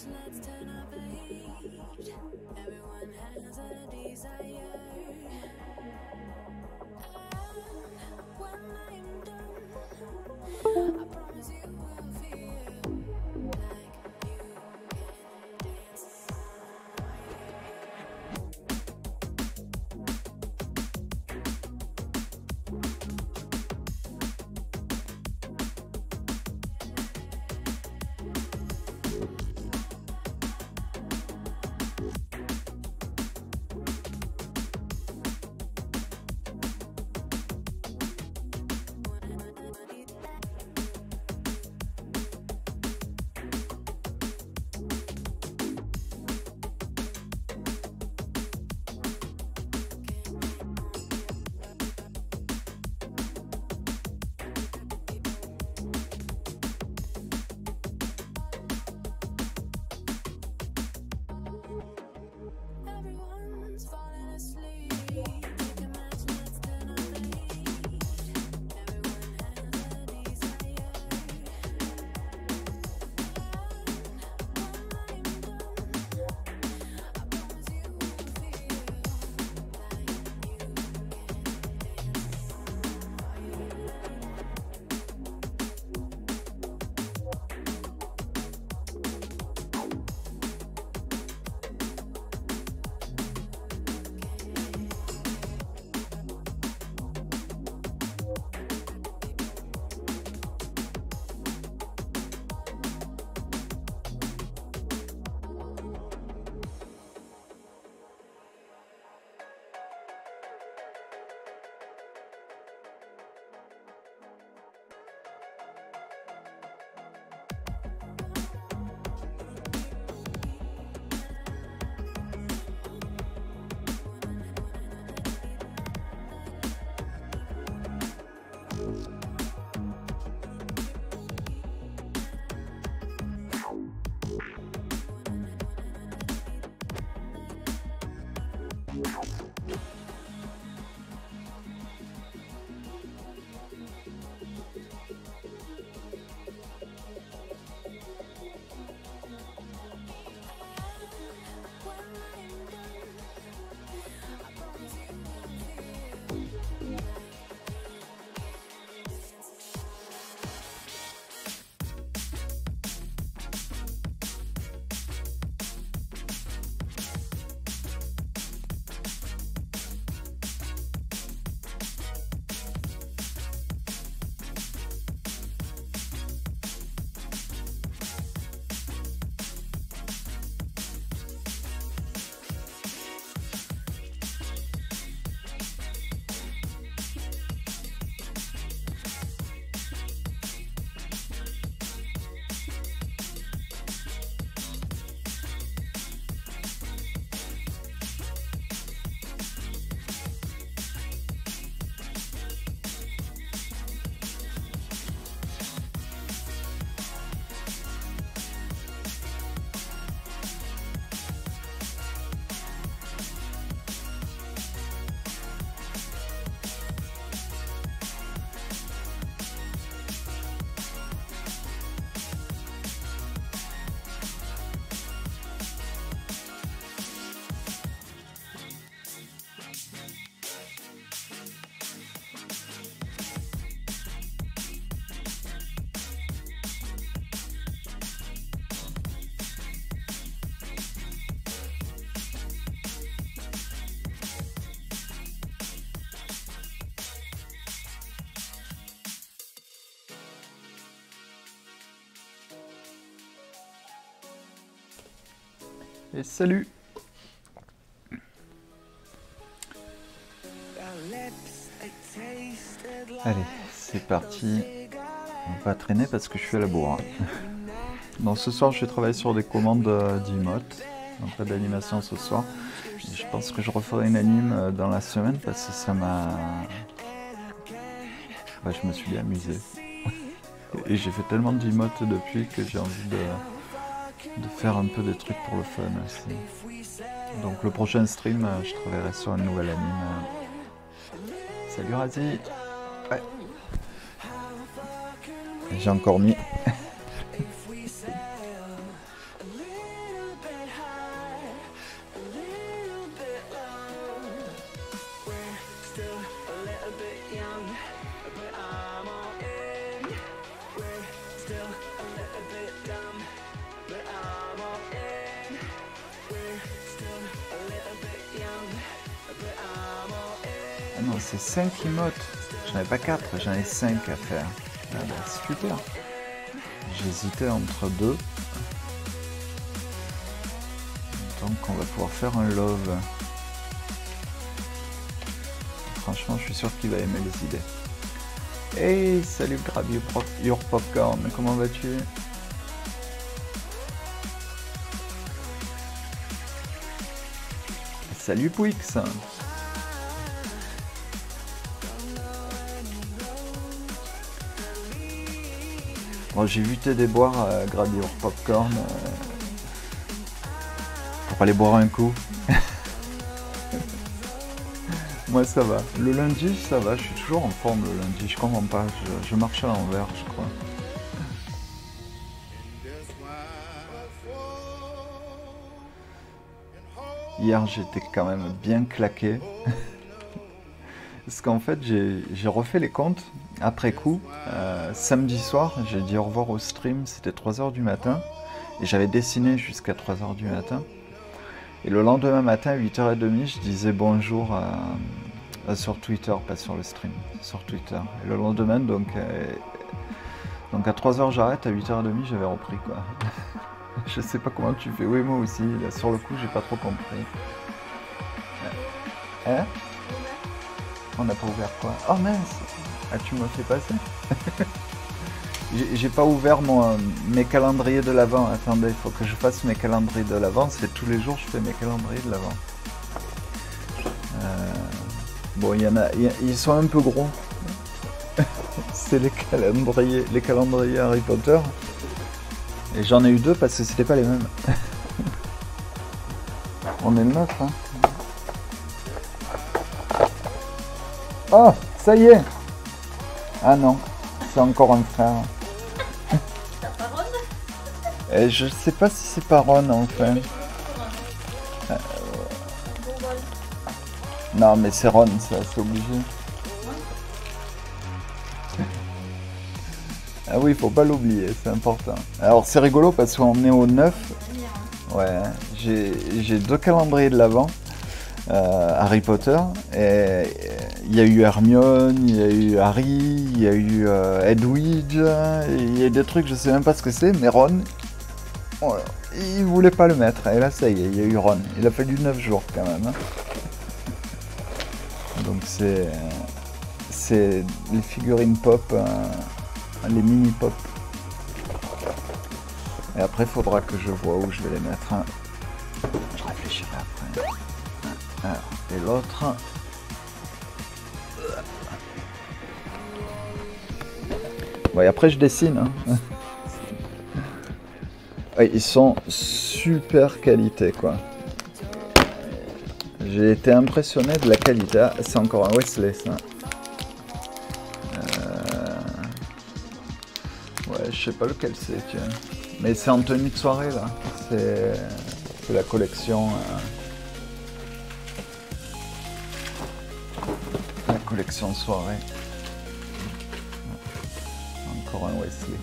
touch, let's turn up the heat. Everyone has a desire. And when I'm done, I promise you will feel. Et salut Allez, c'est parti. On va traîner parce que je suis à la bourre. Donc ce soir, je vais travailler sur des commandes euh, d'emotes. Donc pas d'animation ce soir. Je pense que je referai une anime euh, dans la semaine parce que ça m'a... Je me suis amusé. Et j'ai fait tellement d'emotes depuis que j'ai envie de, de faire un peu des trucs pour le fun aussi. Donc le prochain stream, euh, je travaillerai sur une nouvelle anime. Salut Razi Ouais. J'ai encore mis. Pas 4, j'en ai 5 à faire. Ah bah, super. J'hésitais entre deux. Donc on va pouvoir faire un love. Franchement, je suis sûr qu'il va aimer les idées. Hey, salut Grab Your Pop- Your Popcorn, comment vas-tu? Salut Pouix J'ai vu tes déboires à Grab Your Popcorn euh, pour aller boire un coup. Moi ça va. Le lundi ça va, je suis toujours en forme le lundi, je comprends pas, je, marche à l'envers je crois. Hier j'étais quand même bien claqué. Parce qu'en fait j'ai refait les comptes après coup. Euh, samedi soir j'ai dit au revoir au stream, c'était 3h du matin. Et j'avais dessiné jusqu'à 3h du matin. Et le lendemain matin, à 8h30, je disais bonjour sur Twitter, pas sur le stream, sur Twitter. Et le lendemain, donc, euh, donc à 3h j'arrête, à 8h30 j'avais repris quoi. je sais pas comment tu fais, oui moi aussi, sur le coup j'ai pas trop compris. Hein? On n'a pas ouvert quoi? Oh mince Ah tu me fais passer J'ai pas ouvert mon, mes calendriers de l'avant. Attendez, il faut que je fasse mes calendriers de l'avant. C'est tous les jours je fais mes calendriers de l'avant. Euh, bon, il y en a- ils sont un peu gros. C'est les calendriers, les calendriers Harry Potter. Et j'en ai eu deux parce que c'était pas les mêmes. On est le 9, hein. Oh, ça y est Ah non, c'est encore un frère. Et je sais pas si c'est pas Ron enfin. Non mais c'est Ron ça, c'est obligé. Ah oui, faut pas l'oublier, c'est important. Alors c'est rigolo parce qu'on est au 9. Venir, hein. Ouais, j'ai deux calendriers de l'avant. Harry Potter. Et il y a eu Hermione, il y a eu Harry, il y a eu euh, Edwidge, il y a des trucs, je sais même pas ce que c'est, mais Ron, voilà, il voulait pas le mettre. Et là, ça y est, il y a eu Ron. Il a fallu 9 jours quand même. hein. Donc c'est c'est les figurines pop, euh, les mini pop. Et après, faudra que je vois où je vais les mettre. hein. Je réfléchirai après. Et l'autre. Ouais, après je dessine. hein. Ouais, ils sont super qualité quoi. J'ai été impressionné de la qualité. Ah, c'est encore un Wesley ça. Euh, Ouais, je sais pas lequel c'est. Mais c'est en tenue de soirée là. C'est c'est la collection. euh, La collection soirée. Un Wesley.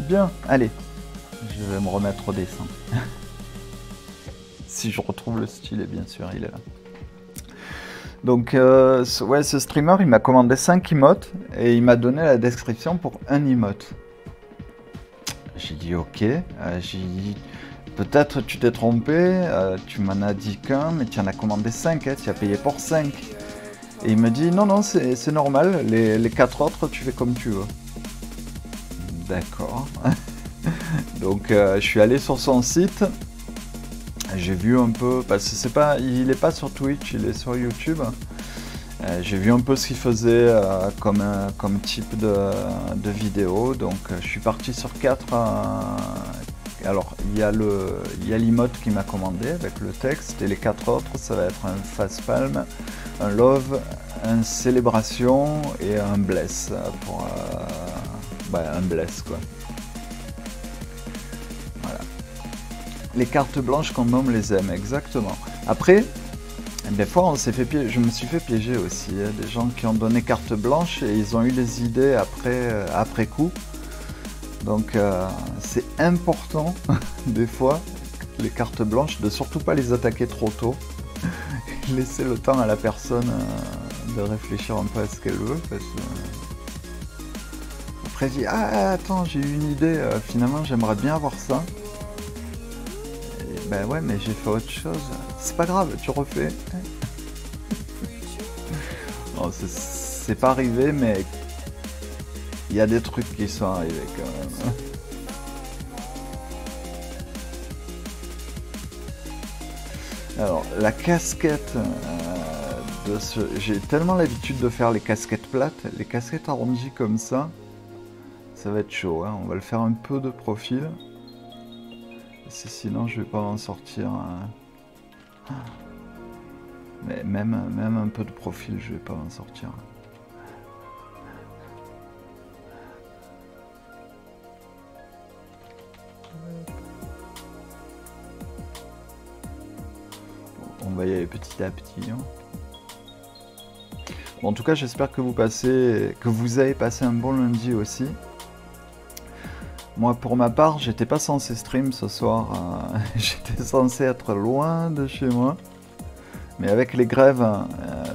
Bien, allez. Je vais me remettre au dessin. si je retrouve le stylet, bien sûr, il est là. Donc, euh, ce- ouais, ce streamer, il m'a commandé 5 emotes et il m'a donné la description pour un emote. J'ai dit ok. Euh, j'ai peut-être tu t'es trompé, euh, tu m'en as dit qu'un, mais tu en as commandé 5, tu as payé pour 5. Et il me dit non, non, c'est normal, les, les 4 autres, tu fais comme tu veux. D'accord. Donc euh, je suis allé sur son site. J'ai vu un peu, parce que c'est pas, il est pas sur Twitch, il est sur YouTube. Euh, J'ai vu un peu ce qu'il faisait comme, type de, de vidéo. Donc je suis parti sur 4. Alors il y a l'emote qui m'a commandé avec le texte et les quatre autres, ça va être un face palm, un love, un célébration et un bless pour euh, bah, un bless quoi. Voilà. Les cartes blanches qu'on nomme les aime, exactement. Après, des fois on s'est fait je me suis fait piéger aussi, hein, des gens qui ont donné carte blanche et ils ont eu les idées après, euh, après coup. Donc euh, c'est important des fois les cartes blanches de surtout pas les attaquer trop tôt. Laisser le temps à la personne euh, de réfléchir un peu à ce qu'elle veut. Parce que... Après elle dit ah attends j'ai eu une idée euh, finalement j'aimerais bien avoir ça. Et ben ouais mais j'ai fait autre chose. C'est pas grave tu refais. Bon, c'est- c'est pas arrivé mais il y a des trucs qui sont arrivés quand même. Alors, la casquette euh, de ce... J'ai tellement l'habitude de faire les casquettes plates, les casquettes arrondies comme ça, ça va être chaud. hein. On va le faire un peu de profil. Sinon, je vais pas m'en sortir. hein. Mais même, même un peu de profil, je vais pas m'en sortir. Petit à petit. hein. En tout cas, j'espère que vous passez, que vous avez passé un bon lundi aussi. Moi, pour ma part, j'étais pas censé stream ce soir. euh, j'étais censé être loin de chez moi. Mais avec les grèves, euh,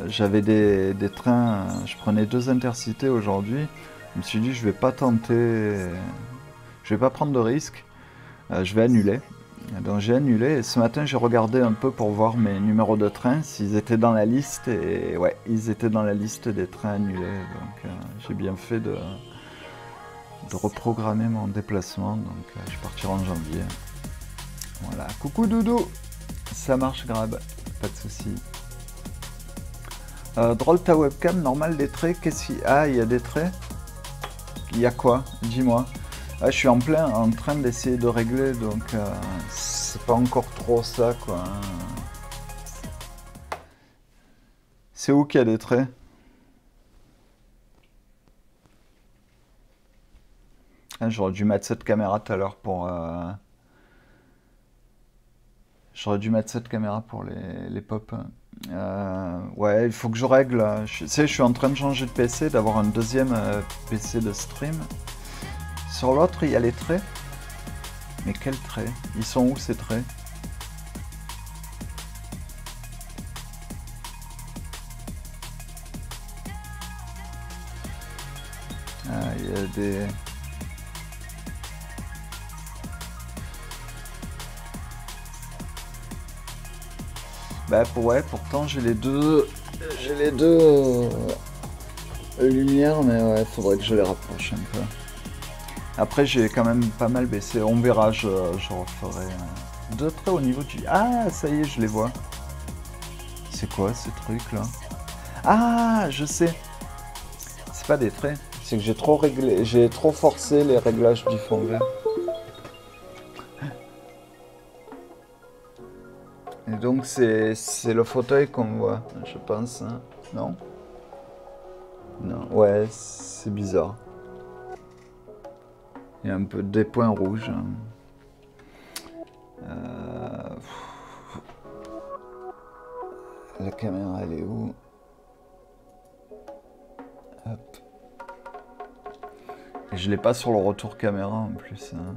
j'avais des, trains. je prenais deux intercités aujourd'hui. Je me suis dit, je vais pas tenter. Je vais pas prendre de risques. Euh, je vais annuler. Donc j'ai annulé et ce matin j'ai regardé un peu pour voir mes numéros de train, s'ils étaient dans la liste et ouais, ils étaient dans la liste des trains annulés. Donc euh, j'ai bien fait de, de reprogrammer mon déplacement. Donc euh, je partirai en janvier. Voilà. Coucou Doudou Ça marche grave, pas de souci. Euh, drôle ta webcam, normal des traits, qu'est-ce qu'il Ah, il y a des traits? Il y a quoi? Dis-moi. Ah, je suis en plein en train d'essayer de régler, donc euh, c'est pas encore trop ça, quoi. hein. C'est où qu'il y a des traits? Ah, J'aurais dû mettre cette caméra tout à l'heure pour... euh, J'aurais dû mettre cette caméra pour les, les pop. Euh, ouais, il faut que je règle. Je, tu sais, je suis en train de changer de PC, d'avoir un deuxième euh, PC de stream. Sur l'autre, il y a les traits. Mais quels traits? Ils sont où ces traits? Ah, il y a des... Bah ouais, pourtant j'ai les deux... J'ai les deux... euh, lumières, mais ouais, faudrait que je les rapproche un peu. Après, j'ai quand même pas mal baissé. On verra, je, je referai deux traits au niveau du... Ah, ça y est, je les vois. C'est quoi ces trucs là? Ah, je sais. C'est pas des traits. C'est que j'ai trop réglé, j'ai trop forcé les réglages du fond vert. Et donc c'est c'est le fauteuil qu'on voit, je pense. hein. Non? Non, ouais, c'est bizarre. Il y a un peu des points rouges. Euh. La caméra, elle est où? Je l'ai pas sur le retour caméra en plus. hein.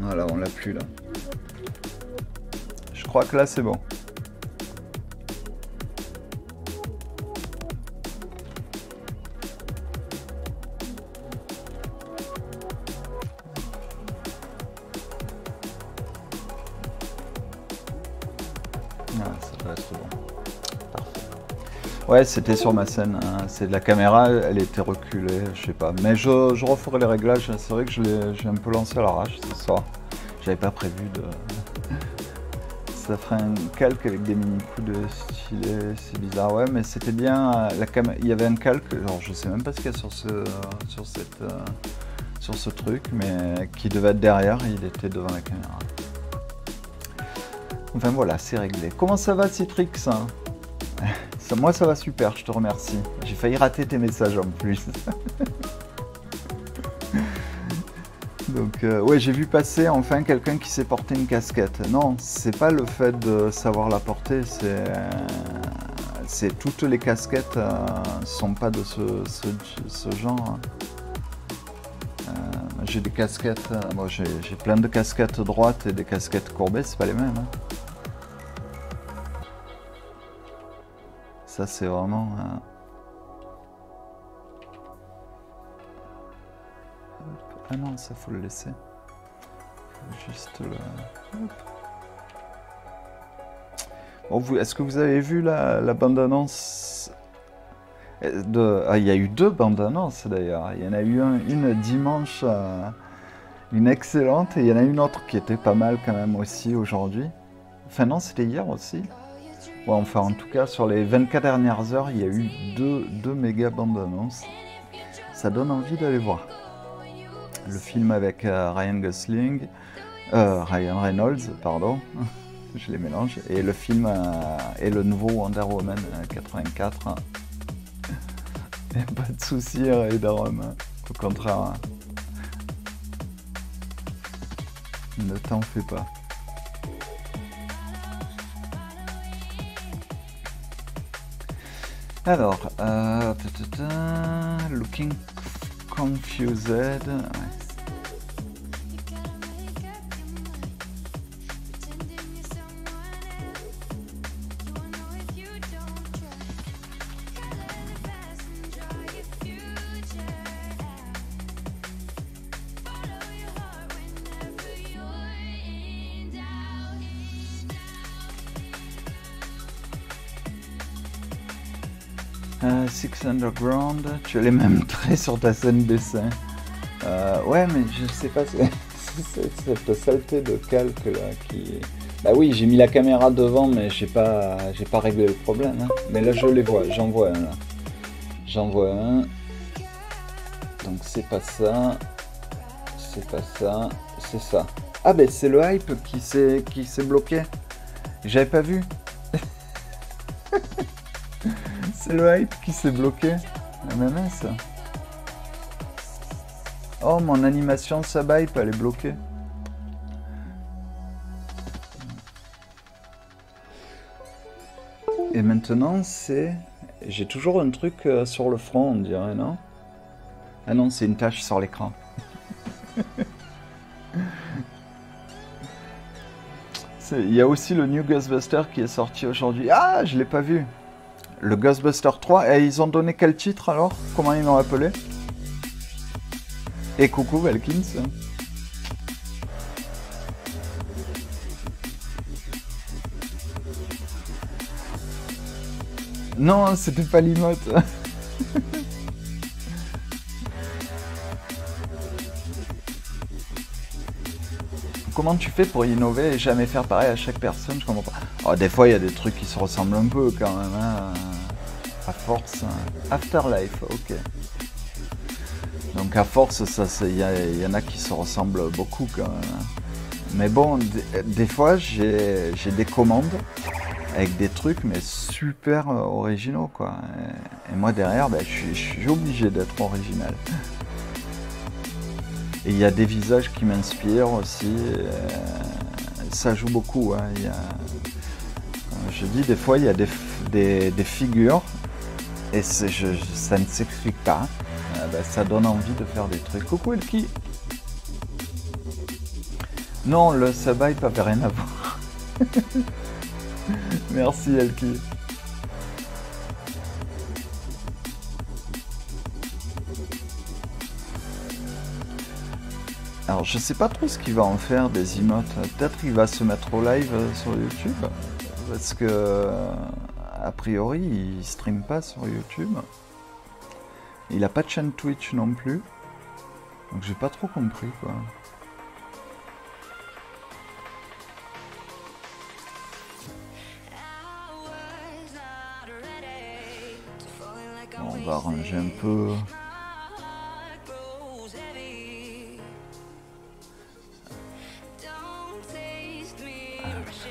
Voilà, on l'a plus là. Que là c'est bon. Ah. Ouais, c'était sur ma scène. hein. C'est de la caméra, elle était reculée, je sais pas. Mais je, je referai les réglages. C'est vrai que je l'ai un peu lancé à l'arrache ce soir. J'avais pas prévu de. Ça ferait un calque avec des mini coups de stylet, c'est bizarre. Ouais, mais c'était bien. euh, La cam... Il y avait un calque, alors je sais même pas ce qu'il y a sur ce, sur cette, euh, sur ce truc, mais qui devait être derrière. Il était devant la caméra. Enfin voilà, c'est réglé. Comment ça va Citrix hein? Moi ça va super, je te remercie. J'ai failli rater tes messages en plus. Donc, euh, ouais, j'ai vu passer enfin quelqu'un qui sait porter une casquette. Non, c'est pas le fait de savoir la porter, c'est. euh, toutes les casquettes euh, sont pas de ce, genre. hein. Euh, j'ai des casquettes, euh, bon, j'ai j'ai plein de casquettes droites et des casquettes courbées, c'est pas les mêmes. hein. Ça, c'est vraiment. Ah non, ça faut le laisser. Juste hop. Bon, Est-ce que vous avez vu la, la bande-annonce? De... Ah, il y a eu deux bandes-annonces d'ailleurs. Il y en a eu un- une dimanche, euh, une excellente, et il y en a une autre qui était pas mal quand même aussi aujourd'hui. Enfin non, c'était hier aussi. Ouais, enfin en tout cas, sur les 24 dernières heures, il y a eu deux, deux méga bandes-annonces. Ça donne envie d'aller voir. Le film avec euh, Ryan Gosling, euh, Ryan Reynolds, pardon, je les mélange, et le film euh, et le nouveau Wonder Woman euh, 84. Il a pas de souci, Raiderum. Au contraire. hein. Ne t'en fais pas. Alors, euh, looking confused. Underground, tu as les mêmes traits sur ta scène dessin. Euh, ouais, mais je sais pas, c'est cette saleté de calque là qui. Bah oui, j'ai mis la caméra devant, mais j'ai pas, j'ai pas réglé le problème. hein. Mais là, je les vois, j'en vois un là. J'en vois un. Donc c'est pas ça, c'est pas ça, c'est ça. Ah ben c'est le hype qui s'est qui s'est bloqué. J'avais pas vu. C'est le hype qui s'est bloqué. Ça. Oh, mon animation sub-hype, elle est bloquée. Et maintenant, c'est... J'ai toujours un truc euh, sur le front, on dirait, non? Ah non, c'est une tache sur l'écran. Il y a aussi le New Ghostbuster qui est sorti aujourd'hui. Ah, je l'ai pas vu. Le Ghostbuster 3. Et ils ont donné quel titre alors? Comment ils l'ont appelé? Et coucou Valkins. Non, c'était pas l'imote. Comment tu fais pour innover et jamais faire pareil à chaque personne Je. Oh, des fois, il y a des trucs qui se ressemblent un peu quand même. hein. À force. hein. Afterlife, ok. Donc à force, il y, en a qui se ressemblent beaucoup quand même. hein. Mais bon, des, fois, j'ai des commandes avec des trucs, mais super euh, originaux, quoi. Et, moi, derrière, ben, je suis obligé d'être original. Et il y a des visages qui m'inspirent aussi. euh, ça joue beaucoup. hein. Comme je dis, des fois, il y a des, figures et ça ne s'explique pas. Euh, ben, ça donne envie de faire des trucs. Coucou Elki Non, le sub-hype avait rien à voir. Merci Elki. Alors je sais pas trop ce qu'il va en faire des emotes. Peut-être qu'il va se mettre au live euh, sur YouTube. Parce que euh, a priori il stream pas sur YouTube. Il a pas de chaîne Twitch non plus. Donc j'ai pas trop compris quoi. On va arranger un peu. Team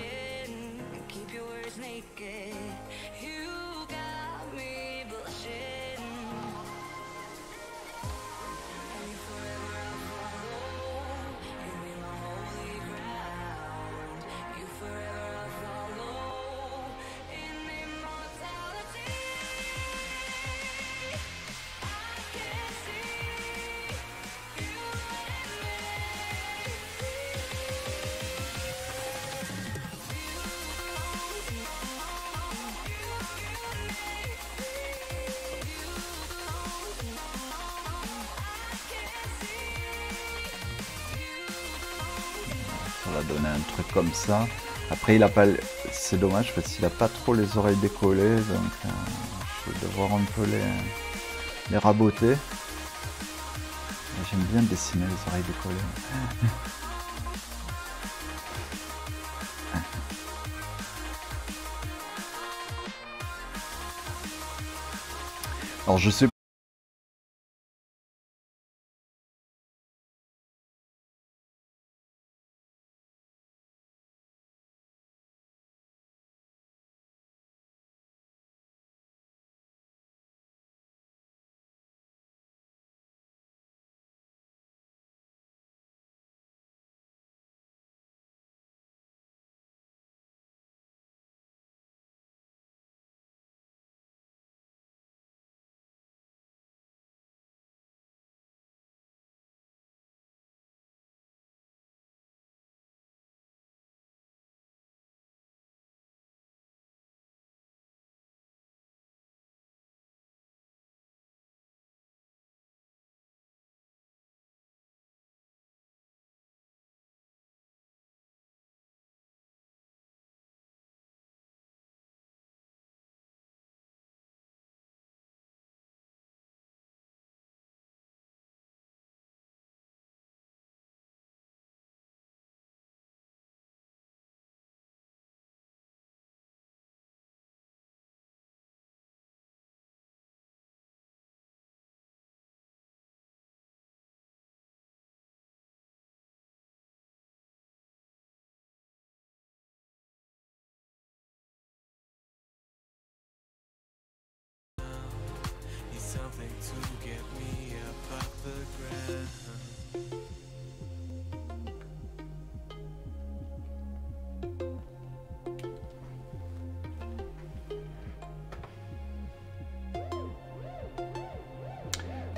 donner un truc comme ça. Après, il a pas, c'est dommage parce qu'il a pas trop les oreilles décollées, donc euh, je vais devoir un peu les, les raboter. J'aime bien dessiner les oreilles décollées. Alors je sais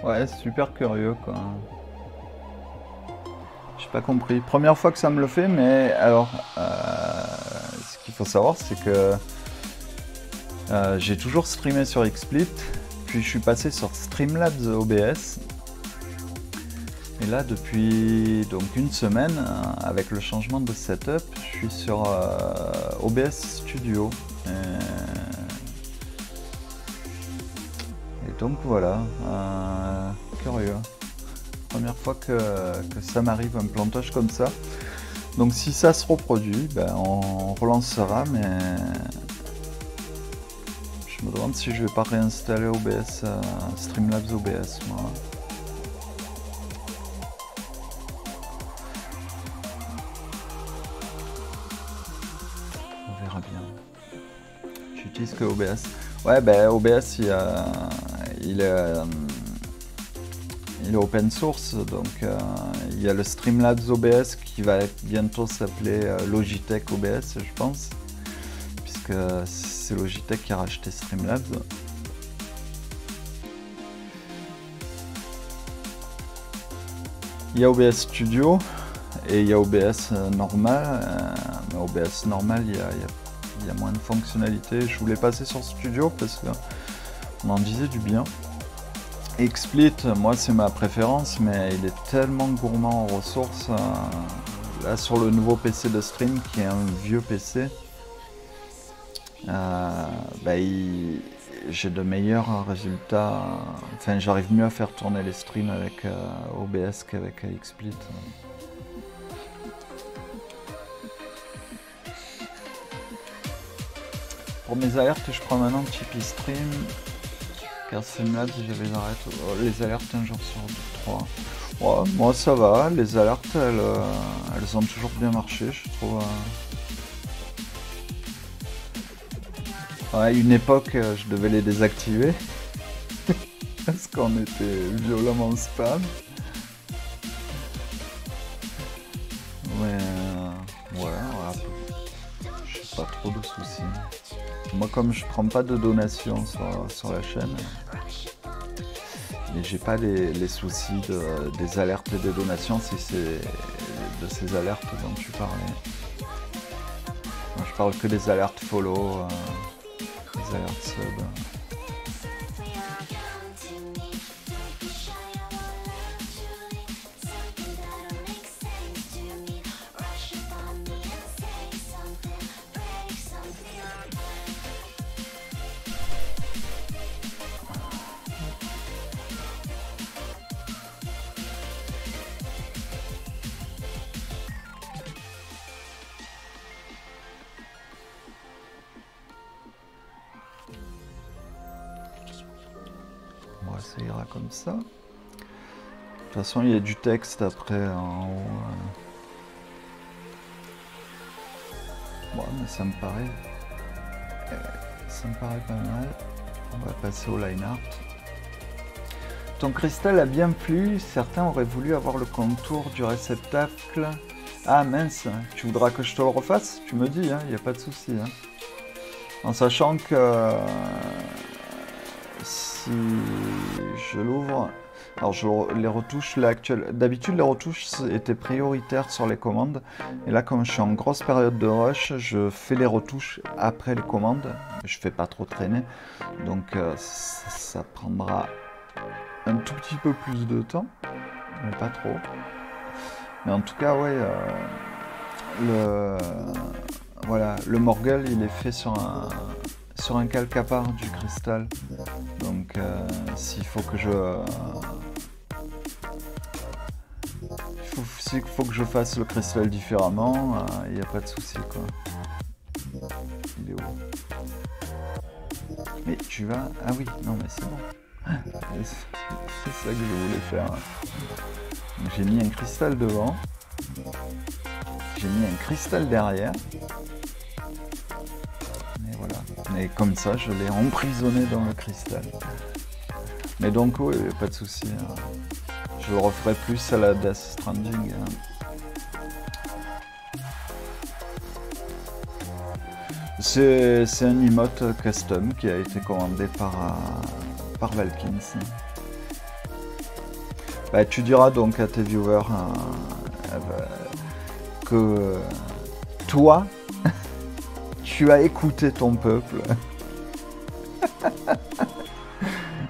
Ouais, super curieux quoi. J'ai pas compris. Première fois que ça me le fait, mais alors, euh, ce qu'il faut savoir, c'est que euh, j'ai toujours streamé sur XSplit, puis je suis passé sur Streamlabs OBS. Et là, depuis donc une semaine, euh, avec le changement de setup, je suis sur OBS Studio. Et... Donc voilà, curieux. Première fois que, ça m'arrive un plantage comme ça. Donc si ça se reproduit, ben, on relancera, mais je me demande si je vais pas réinstaller OBS, euh, Streamlabs OBS. Moi. On verra bien. J'utilise que OBS. Ouais, ben OBS, il, il est, euh, il est open source, donc euh, il y a le Streamlabs OBS qui va bientôt s'appeler euh, Logitech OBS, je pense, puisque c'est Logitech qui a racheté Streamlabs. Il y a OBS Studio et il y a OBS euh, normal. mais OBS normal, il y a- il y a moins de fonctionnalités. Je voulais passer sur Studio parce que on en disait du bien. XSplit, moi c'est ma préférence, mais il est tellement gourmand en ressources. euh, là sur le nouveau PC de stream, qui est un vieux PC, euh, bah, j'ai de meilleurs résultats. Enfin, j'arrive mieux à faire tourner les streams avec euh, OBS qu'avec XSplit. Pour mes alertes, je prends maintenant Tipeee Stream. Car Streamlabs, j'avais les, arrêtes- oh, les alertes un jour sur deux, trois. Ouais, moi ça va, les alertes elles, euh, elles ont toujours bien marché, je trouve. euh. Ouais, une époque, euh, je devais les désactiver. Parce qu'on était violemment spam. Mais euh, voilà, voilà. J'ai pas trop de soucis. Moi, comme je prends pas de donations sur, la chaîne, et j'ai pas les, soucis de- des alertes et des donations si c'est de ces alertes dont tu parlais. Moi, je parle que des alertes follow, euh, des alertes sub. Il y a du texte après en haut. euh. Bon, mais ça me paraît. euh, Ça me paraît pas mal. On va passer au line art. Ton cristal a bien plu. Certains auraient voulu avoir le contour du réceptacle. Ah mince, tu voudras que je te le refasse? Tu me dis, il n'y a pas de souci. hein. En sachant que euh, si je l'ouvre, alors je le- les retouches d'habitude les retouches étaient prioritaires sur les commandes, et là comme je suis en grosse période de rush, je fais les retouches après les commandes, je fais pas trop traîner, donc euh, ça, prendra un tout petit peu plus de temps, mais pas trop. Mais en tout cas, ouais, euh, le voilà, le Morgul, il est fait sur un sur un calque du cristal. Donc, euh, s'il faut que je faut que je fasse le cristal différemment, il n'y a pas de souci quoi. Il est où? Mais tu vas Ah oui, non mais c'est bon. C'est ça que je voulais faire. J'ai mis un cristal devant. J'ai mis un cristal derrière. Et voilà. Et comme ça, je l'ai emprisonné dans le cristal. Mais donc, oui, pas de souci. hein. Je referai plus à la Death Stranding. hein. C'est un emote custom qui a été commandé par, euh, par Valkins. Bah, tu diras donc à tes viewers euh, euh, que toi, tu as écouté ton peuple.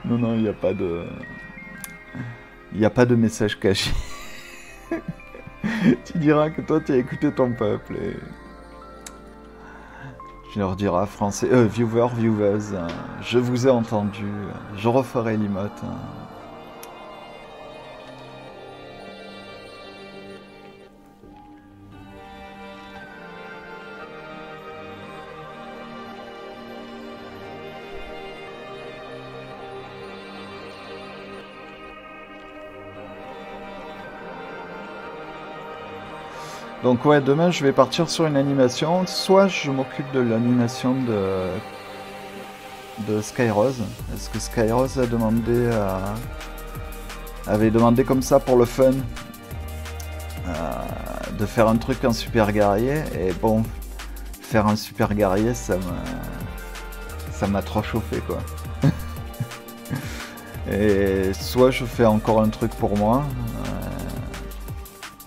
non, non, il n'y a pas de. Il n'y a pas de message caché. tu diras que toi, tu as écouté ton peuple et. Tu leur diras, français, euh, viewers, viewers, euh, je vous ai entendu, euh, je referai l'emote. Donc ouais, demain je vais partir sur une animation. Soit je m'occupe de l'animation de de Skyrose, parce que Skyrose a demandé avait demandé comme ça pour le fun euh, de faire un truc en super guerrier? Et bon, faire un super guerrier, ça m'a ça m'a trop chauffé quoi. Et soit je fais encore un truc pour moi euh,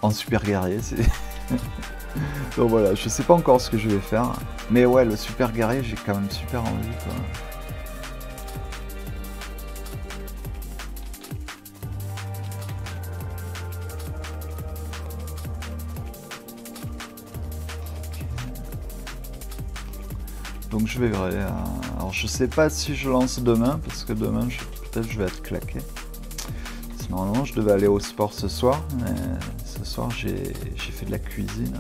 en super guerrier, c'est donc voilà, je sais pas encore ce que je vais faire. Mais ouais, le super guerrier, j'ai quand même super envie. Donc je verrai. euh, Alors je sais pas si je lance demain, parce que demain peut-être je vais être claqué. Normalement je devais aller au sport ce soir, mais soir j'ai fait de la cuisine.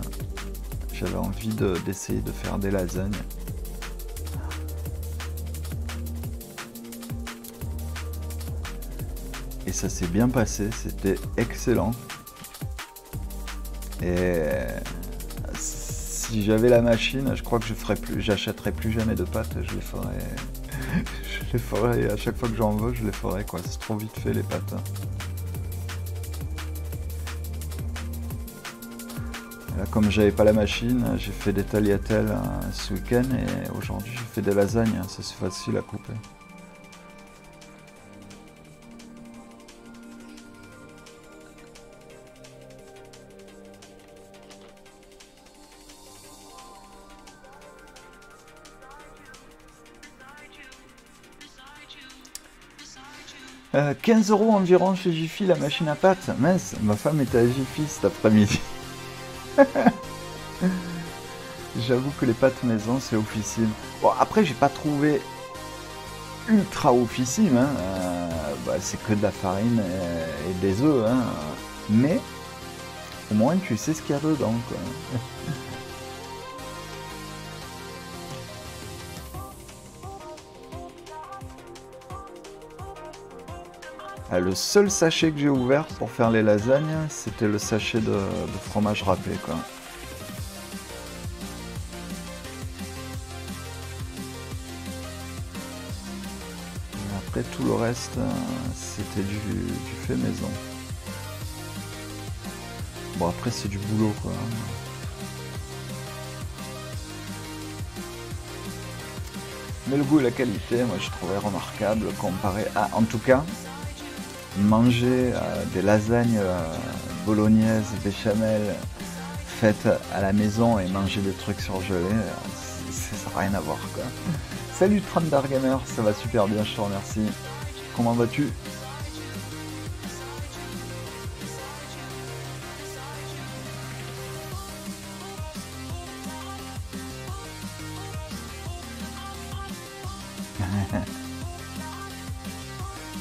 J'avais envie de- d'essayer de faire des lasagnes. Et ça s'est bien passé, c'était excellent. Et si j'avais la machine, je crois que je ferais plus, j'achèterais plus jamais de pâtes, je les ferais, je les ferais à chaque fois que j'en veux, je les ferais quoi. C'est trop vite fait les pâtes. Comme j'avais pas la machine, j'ai fait des tagliatelles hein, ce week-end et aujourd'hui j'ai fait des lasagnes. hein, Ça c'est facile à couper. Euh, 15 euros environ chez Jiffy la machine à pâtes. Mince, ma femme était à Jiffy cet après-midi. J'avoue que les pâtes maison c'est officine. Bon après j'ai pas trouvé ultra officine. Hein. Euh, bah, c'est que de la farine et, et des œufs. Hein. Mais au moins tu sais ce qu'il y a dedans. Quoi. le seul sachet que j'ai ouvert pour faire les lasagnes, c'était le sachet de, fromage râpé, Après, tout le reste, euh, c'était du, du fait maison. Bon, après, c'est du boulot, quoi. Mais le goût et la qualité, moi, je trouvais remarquable comparé à, en tout cas, manger euh, des lasagnes euh, bolognaises, béchamel faites à la maison et manger des trucs surgelés, ça n'a rien à voir, quoi. Salut Trandar Gamer, ça va super bien, je te remercie. Comment vas-tu?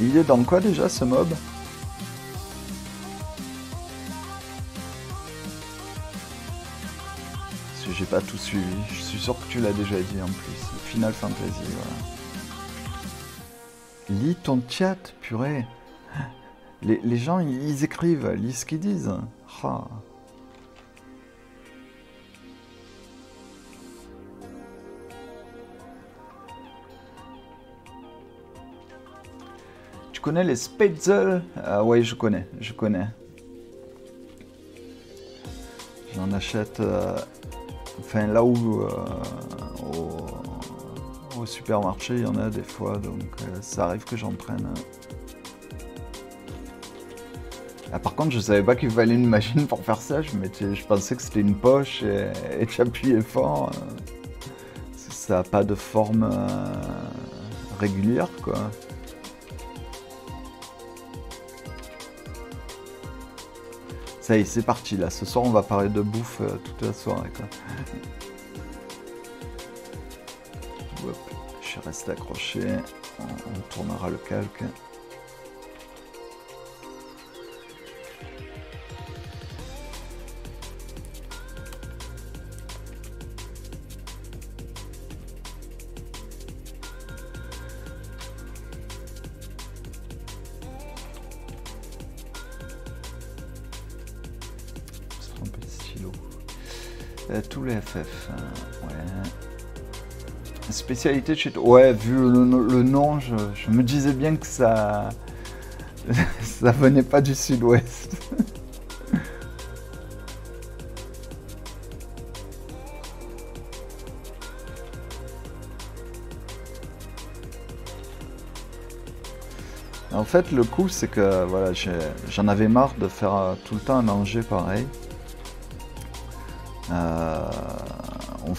Il est dans quoi déjà ce mob? J'ai pas tout suivi. Je suis sûr que tu l'as déjà dit en plus. Final Fantasy, voilà. Lis ton chat, purée. Les, les gens, ils écrivent, lis ce qu'ils disent. Ah. Tu connais les Spitzel Ah ouais, je connais, je connais. J'en achète, euh, enfin là où euh, au, supermarché, il y en a des fois, donc euh, ça arrive que j'en prenne. Ah, par contre, je savais pas qu'il fallait une machine pour faire ça. Je, je pensais que c'était une poche et, tu appuyais fort. Ça n'a pas de forme régulière, quoi. Ça y est, c'est parti là. Ce soir, on va parler de bouffe euh, toute la soirée. Quoi. Je reste accroché. On tournera le calque. Euh. Spécialité chez toi. Ouais, vu le, nom, je, me disais bien que ça. ça venait pas du sud-ouest. En fait, le coup, c'est que voilà, j'en avais marre de faire euh, tout le temps à manger pareil. Euh,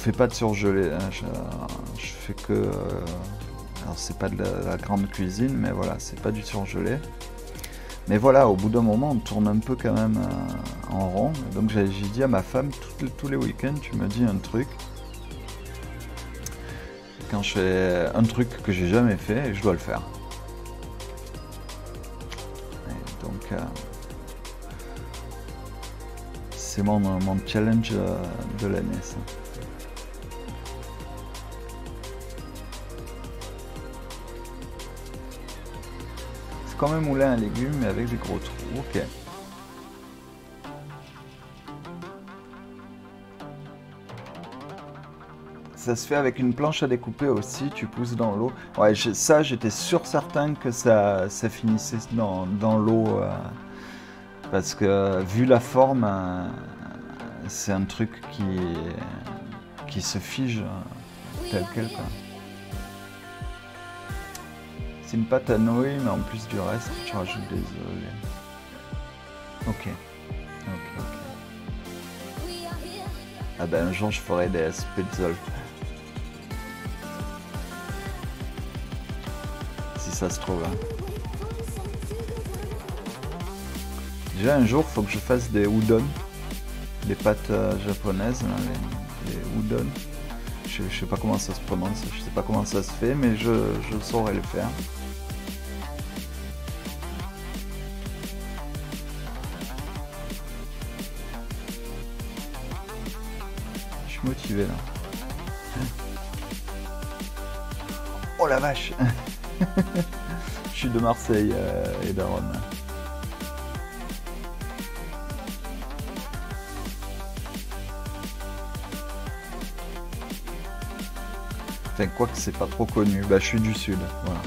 on fait pas de surgelé. hein, Je, fais que. euh, alors, c'est pas de la, grande cuisine, mais voilà, c'est pas du surgelé. Mais voilà, au bout d'un moment, on tourne un peu quand même euh, en rond. Donc, j'ai dit à ma femme, tous les- week-ends, tu me dis un truc. Quand je fais un truc que j'ai jamais fait, je dois le faire. Et donc, euh, c'est mon, challenge de l'année. C'est comme un légumes, mais avec des gros trous. Ok. Ça se fait avec une planche à découper aussi, tu pousses dans l'eau. Ouais, ça, j'étais sûr certain que ça, ça finissait dans, l'eau. euh, parce que vu la forme, euh, c'est un truc qui, se fige euh, tel quel. C'est une pâte à nouilles, mais en plus du reste, tu rajoutes des œufs. Ok. Ok, ok. Ah ben un jour je ferai des spitzel. Si ça se trouve. hein. Déjà un jour faut que je fasse des udon. Des pâtes euh, japonaises, les, udon. Je, je sais pas comment ça se prononce, je sais pas comment ça se fait, mais je, je saurais le faire. De Marseille euh, et d'Aaron. Enfin, quoi que c'est pas trop connu. Bah, je suis du sud. Voilà.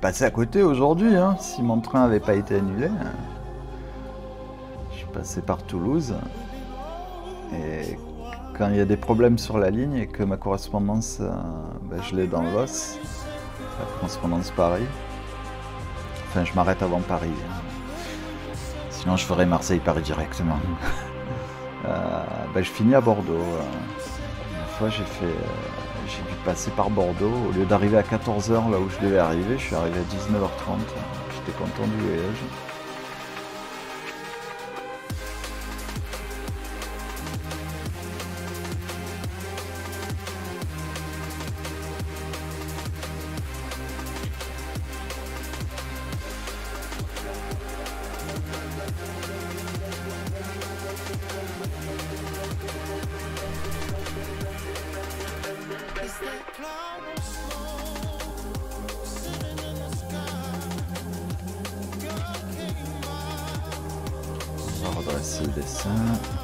Passer à côté aujourd'hui, hein, si mon train n'avait pas été annulé. Je suis passé par Toulouse. Et quand il y a des problèmes sur la ligne et que ma correspondance, euh, ben, je l'ai dans l'os, la correspondance Paris. Enfin, je m'arrête avant Paris. hein. Sinon, je ferai Marseille-Paris directement. Euh, ben, je finis à Bordeaux. euh. Une fois, j'ai fait, passer par Bordeaux. Au lieu d'arriver à 14h là où je devais arriver, je suis arrivé à 19h30. J'étais content du voyage. On va redresser le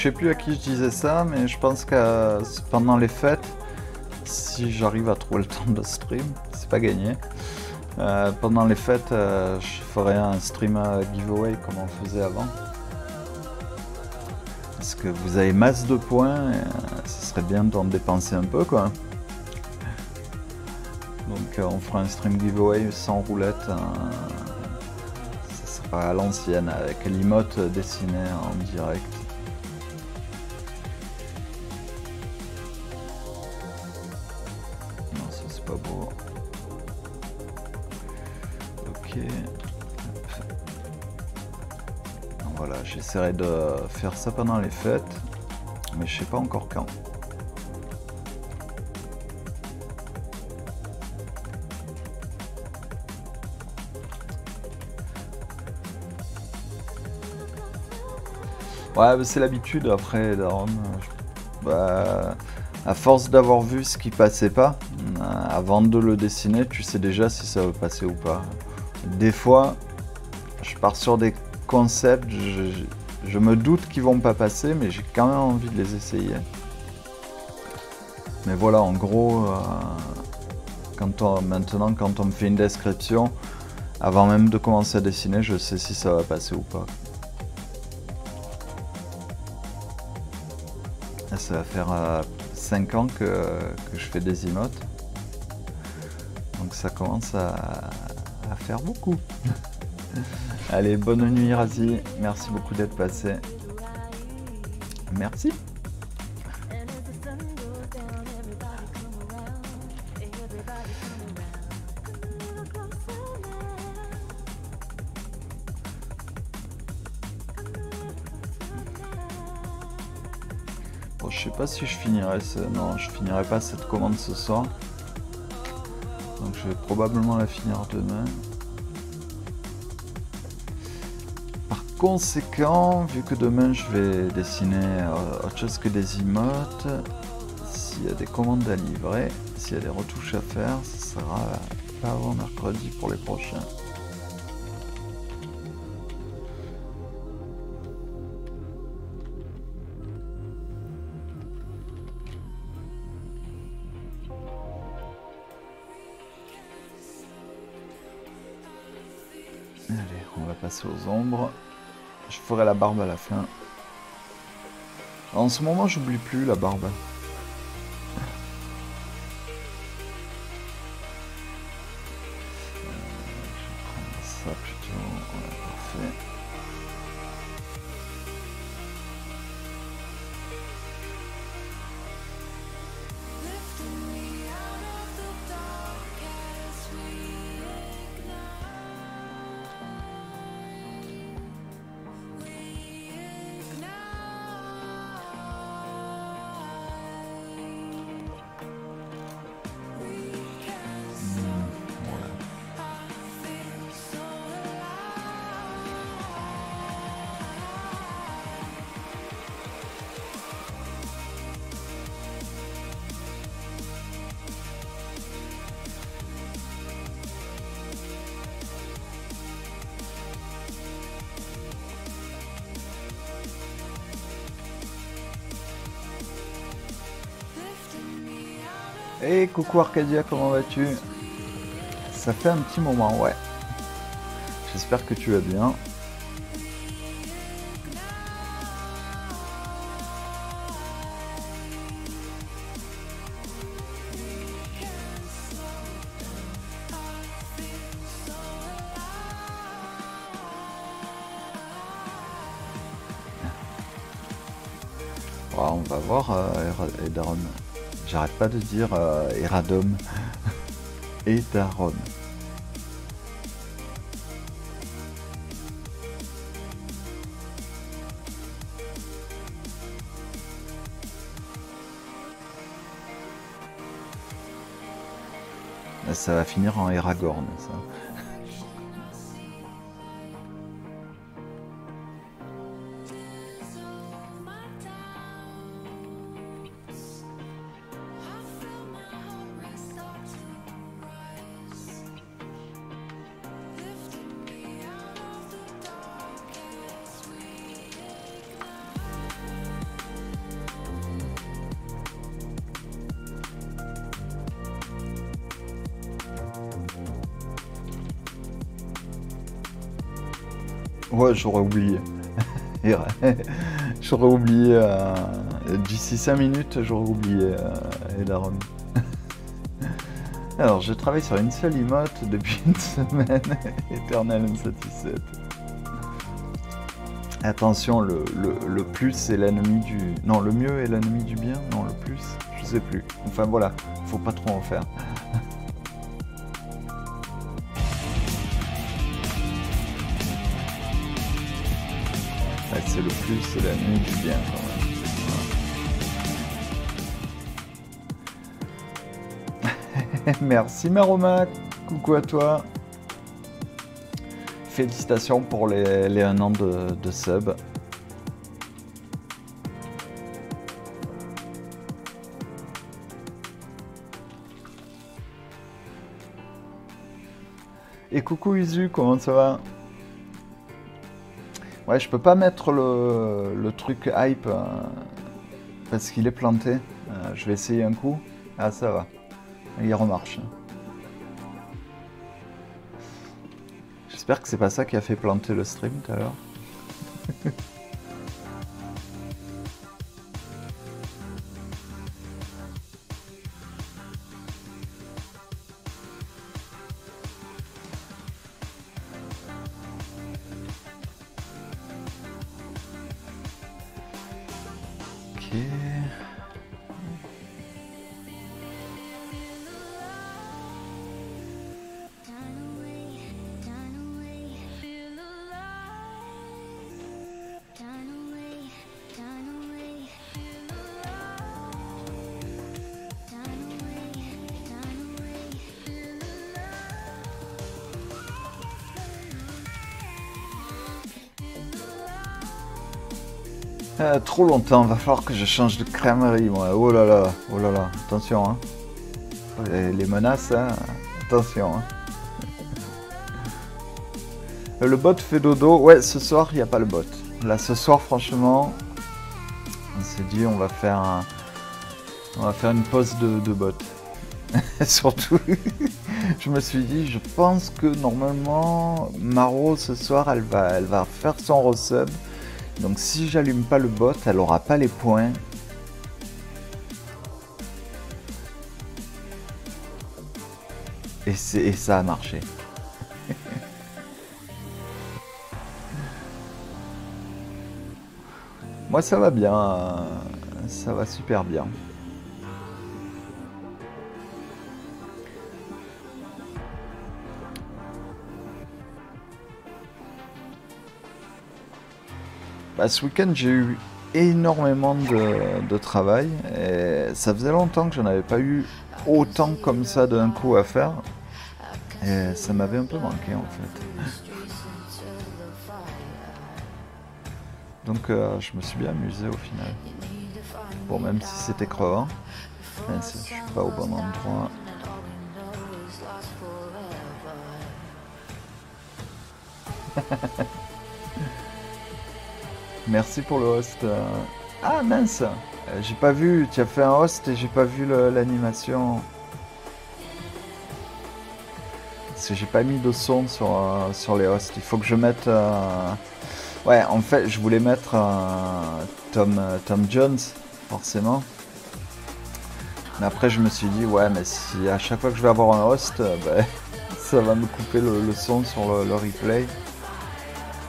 je sais plus à qui je disais ça, mais je pense que pendant les fêtes, si j'arrive à trouver le temps de stream, c'est pas gagné. Euh, pendant les fêtes, euh, je ferai un stream à giveaway comme on faisait avant. Parce que vous avez masse de points, et, euh, ce serait bien d'en dépenser un peu quoi. Donc euh, on fera un stream giveaway sans roulette. euh, ça sera à l'ancienne avec l'imote dessinée en direct. Faire ça pendant les fêtes, mais je sais pas encore quand. Ouais, c'est l'habitude après, Daron. Bah, à force d'avoir vu ce qui passait pas, euh, avant de le dessiner, tu sais déjà si ça va passer ou pas. Des fois, je pars sur des concepts, je, je- me doute qu'ils vont pas passer, mais j'ai quand même envie de les essayer. Mais voilà, en gros, euh, quand on, maintenant, quand on me fait une description, avant même de commencer à dessiner, je sais si ça va passer ou pas. Ça va faire 5 ans que, je fais des emotes. Donc ça commence à faire beaucoup. Allez, bonne nuit Razi. Merci beaucoup d'être passé. Merci. Bon, je sais pas si je finirai ce... Non, je finirai pas cette commande ce soir. Donc je vais probablement la finir demain. Conséquent, vu que demain je vais dessiner euh, autre chose que des emotes, s'il y a des commandes à livrer, s'il y a des retouches à faire, ce sera pas avant mercredi pour les prochains. Allez, on va passer aux ombres. Je ferai la barbe à la fin. En ce moment, j'oublie plus la barbe. Coucou Arcadia, comment vas-tu? Ça fait un petit moment, ouais. J'espère que tu vas bien. J'arrête pas de dire euh, Eradom. Edaron. Ça va finir en Eragorn, ça. J'aurais oublié. j'aurais oublié. euh, D'ici 5 minutes, j'aurais oublié euh, Edaron. Alors, je travaille sur une seule emote depuis une semaine. Eternal Unsatisfied. Attention, le plus est l'ennemi du. Non, le mieux est l'ennemi du bien. Non, le plus, je sais plus. Enfin voilà, faut pas trop en faire. C'est le plus, c'est l'ennemi du bien. Merci Maroma, coucou à toi. Félicitations pour les, les 1 an de, sub. Et coucou Isu, comment ça va? Ouais, je peux pas mettre le, truc hype euh, parce qu'il est planté. Euh, je vais essayer un coup. Ah, ça va. Il remarche. J'espère que c'est pas ça qui a fait planter le stream tout à l'heure. trop longtemps, va falloir que je change de crèmerie, moi. Oh là là, oh là là, attention, hein. Les, les menaces, hein. Attention, hein. Le bot fait dodo. Ouais, ce soir, il n'y a pas le bot. Là, ce soir, franchement, on s'est dit, on va faire un... On va faire une pause de, de bot. Surtout, je me suis dit, je pense que normalement, Maro, ce soir, elle va, elle va faire son resub. Donc si j'allume pas le bot, elle aura pas les points. Et, et ça a marché. Moi ça va bien, ça va super bien. Bah, ce week-end, j'ai eu énormément de, travail. Et ça faisait longtemps que je n'avais pas eu autant comme ça d'un coup à faire. Et ça m'avait un peu manqué en fait. Donc euh, je me suis bien amusé au final. Bon, même si c'était crevant. Même si je suis pas au bon endroit. Merci pour le host. Ah mince Euh, J'ai pas vu, tu as fait un host et j'ai pas vu l'animation. Parce que j'ai pas mis de son sur, euh, sur les hosts. Il faut que je mette... euh, Ouais, en fait, je voulais mettre Tom, Jones, forcément. Mais après, je me suis dit, ouais, mais si à chaque fois que je vais avoir un host, ben, ça va me couper le, son sur le, replay.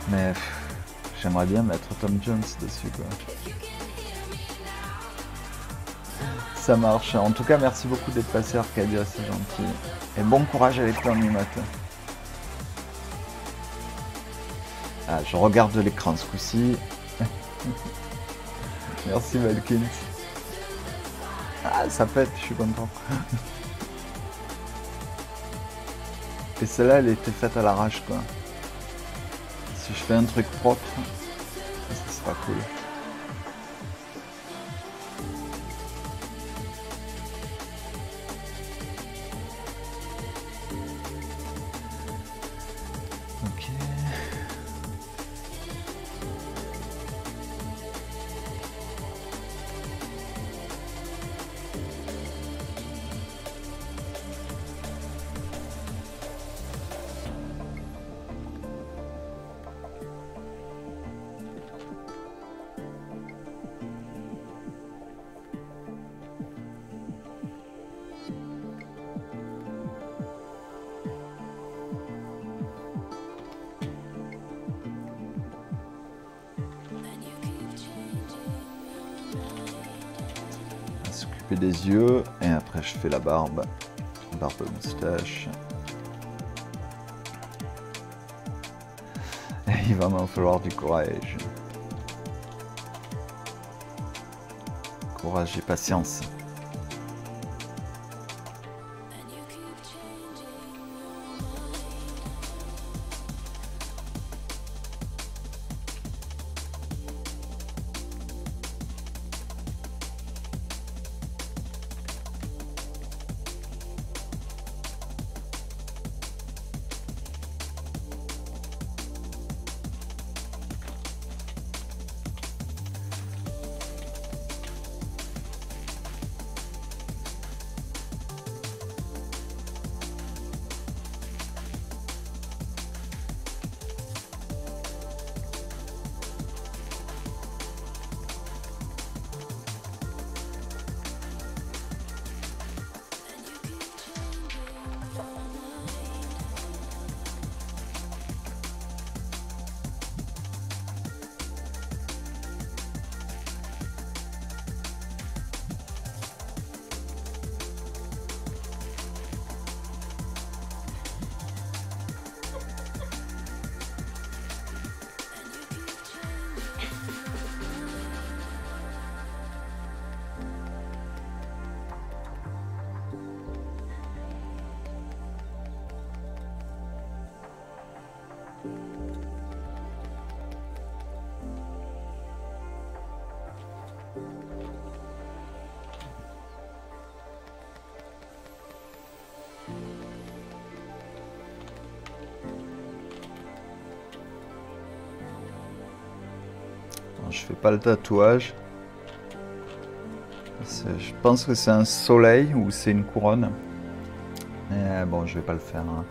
Mais j'aimerais bien mettre Tom Jones dessus, quoi. Ça marche. En tout cas, merci beaucoup d'être passé, Arcadia, c'est gentil. Et bon courage avec l'animateur. Ah, je regarde l'écran ce coup-ci. merci, Valkins. Ah, ça pète, je suis content. Et celle-là, elle était faite à l'arrache, quoi. Si je fais un truc propre, ça sera cool. Fais la barbe. Barbe moustache. Il va m'en falloir du courage. Courage et patience. Je fais pas le tatouage. Je pense que c'est un soleil ou c'est une couronne. Mais bon, je vais pas le faire. hein.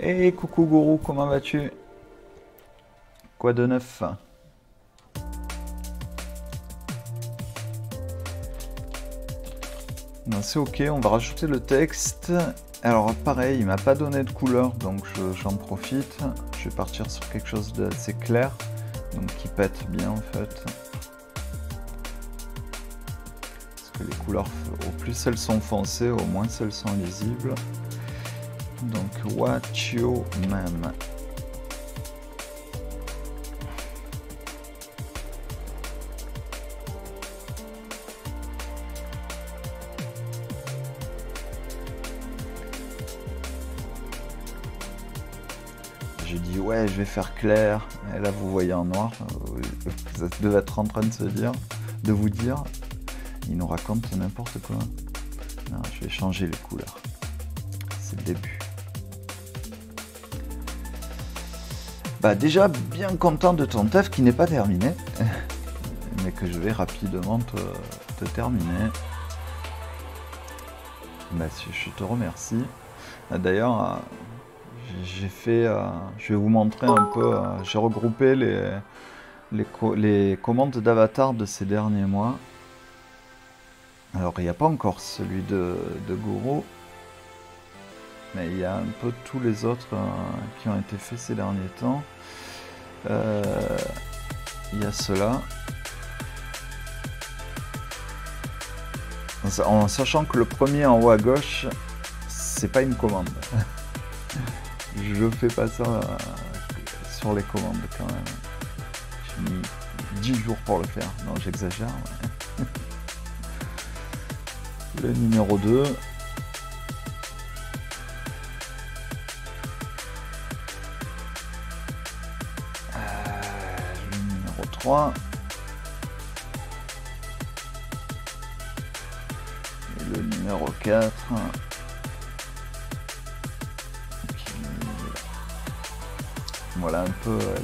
Et coucou gourou, comment vas-tu? Quoi de neuf? C'est ok, on va rajouter le texte. Alors pareil, il m'a pas donné de couleur, donc je- j'en profite. Je vais partir sur quelque chose d'assez clair, donc qui pète bien en fait. Parce que les couleurs, au plus elles sont foncées, au moins elles sont lisibles. Donc watch you même. Je vais faire clair et là vous voyez en noir euh, vous devez être en train de se dire de vous dire il nous raconte n'importe quoi. Je vais changer les couleurs. C'est le début. Bah déjà bien content de ton taf qui n'est pas terminé mais que je vais rapidement te, te terminer. Bah je te remercie. D'ailleurs euh, j'ai- fait, euh, je vais vous montrer un peu, euh, j'ai regroupé les, les, co- les commandes d'avatar de ces derniers mois. Alors il n'y a pas encore celui de, de Goro, mais il y a un peu tous les autres euh, qui ont été faits ces derniers temps. Il y a cela. En sachant que le premier en haut à gauche, c'est pas une commande. Je fais pas ça euh, sur les commandes quand même. J'ai mis 10 jours pour le faire. Non, j'exagère. ouais. Le numéro 2. le numéro 3. Et le numéro 4. Voilà un peu euh,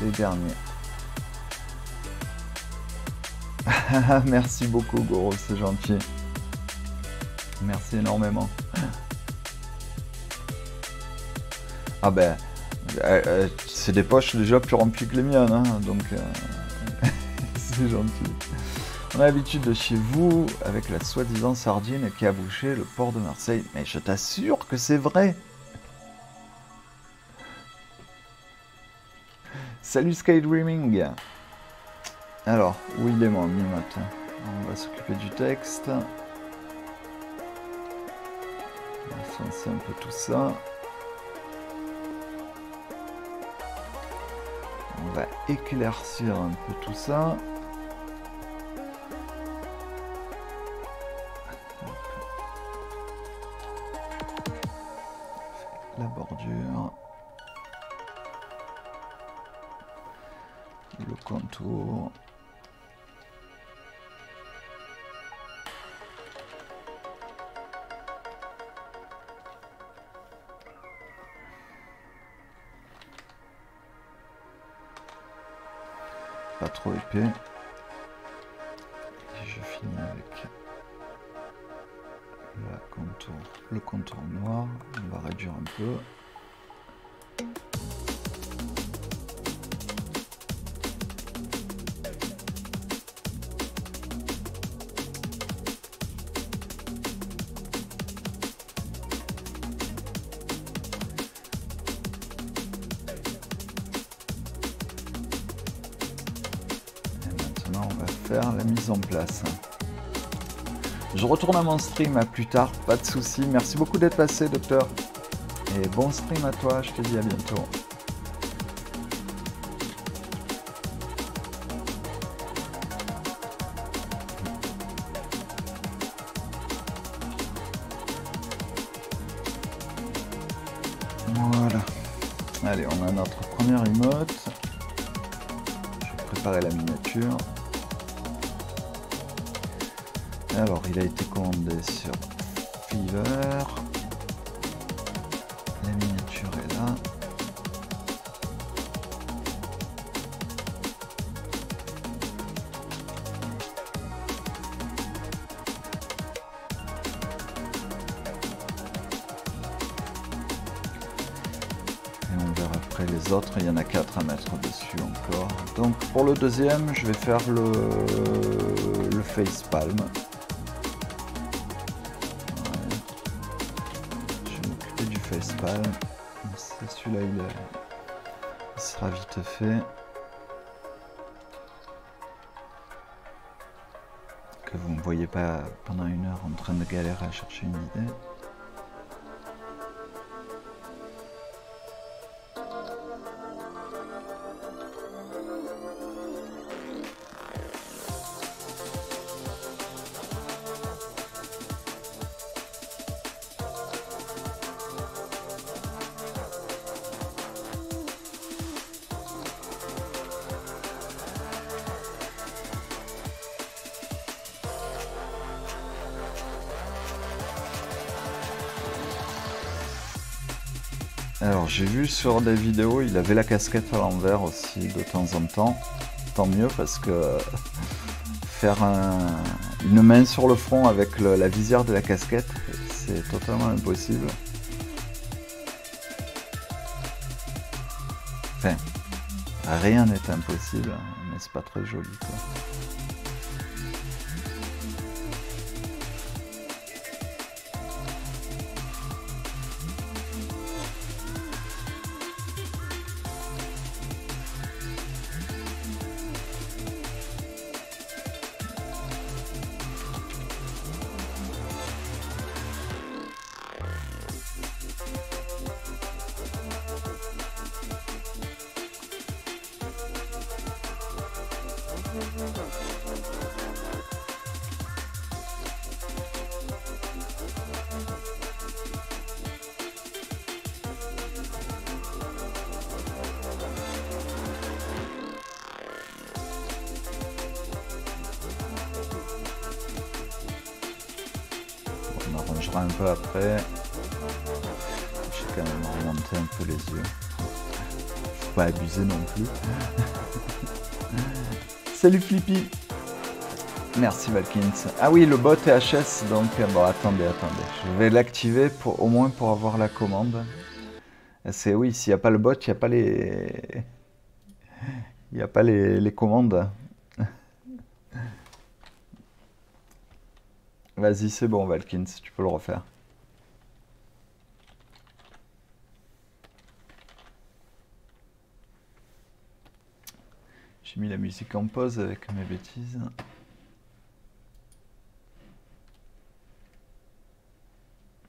les, derniers. Merci beaucoup Goro, c'est gentil. Merci énormément. Ah ben, euh, euh, c'est des poches déjà plus remplies que les miennes, hein, donc c'est gentil. On a l'habitude de chez vous avec la soi-disant sardine qui a bouché le port de Marseille. Mais je t'assure que c'est vrai. Salut Skydreaming. Alors, où il est mon mimote On va s'occuper du texte. On va foncer un peu tout ça. On va éclaircir un peu tout ça. La bordure. Le contour. Pas trop épais. Et je finis avec la contour, le contour noir. On va réduire un peu. Je retourne à mon stream à plus tard, pas de soucis. Merci beaucoup d'être passé, docteur. Et bon stream à toi, je te dis à bientôt. Voilà. Allez, on a notre première emote. Je vais préparer la miniature. il a été commandé sur Fever. La miniature est là. Et on verra après les autres, il y en a 4 à mettre dessus encore. Donc pour le deuxième, je vais faire le, le face palm. Celui-là, il, est- il sera vite fait. Que vous ne me voyez pas pendant une heure en train de galérer à chercher une idée. Sur des vidéos, il avait la casquette à l'envers aussi de temps en temps. Tant mieux parce que faire un- une main sur le front avec la visière de la casquette, c'est totalement impossible. Enfin, rien n'est impossible, mais c'est pas très joli quoi. Un peu après. J'ai quand même remonté un peu les yeux. Pas abuser non plus. Salut Flippy Merci Valkins. Ah oui, le bot THS, donc euh, bon attendez, attendez. Je vais l'activer pour au moins pour avoir la commande. C'est oui, s'il n'y a pas le bot, il n'y a pas les. Il n'y a pas les, les commandes. Vas-y, c'est bon, Valkins, tu peux le refaire. J'ai mis la musique en pause avec mes bêtises.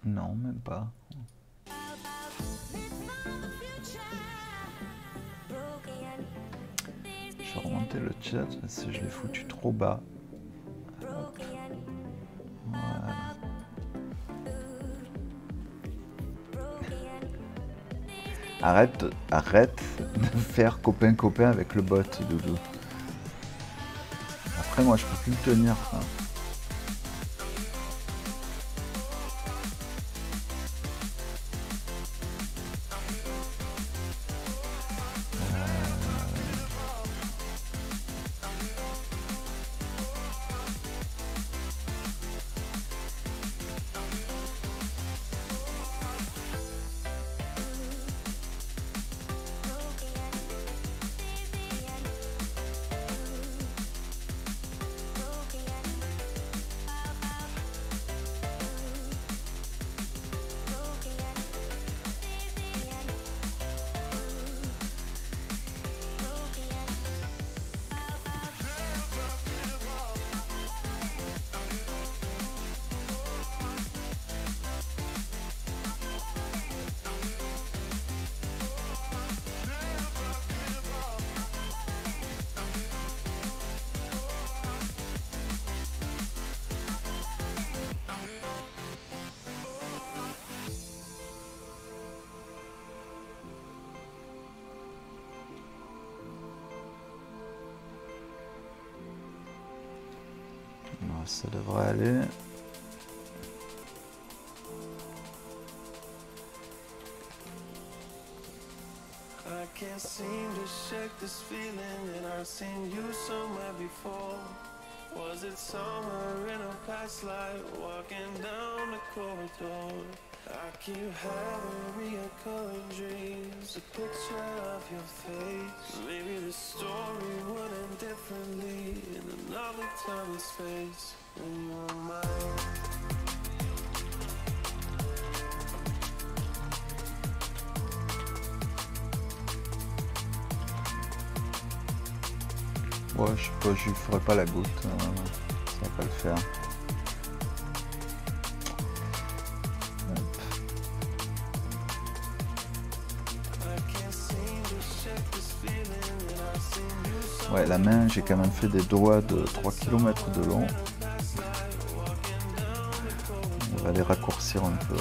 Non, même pas. Je vais remonter le chat parce que je l'ai foutu trop bas. Arrête, arrête de faire copain-copain avec le bot, Doudou. Après, moi, je peux plus le tenir. ça. Ouais, je sais pas, je ferai pas la goutte. euh, ça va pas le faire. Ouais, la main, j'ai quand même fait des doigts de 3 km de long. On va les raccourcir un peu.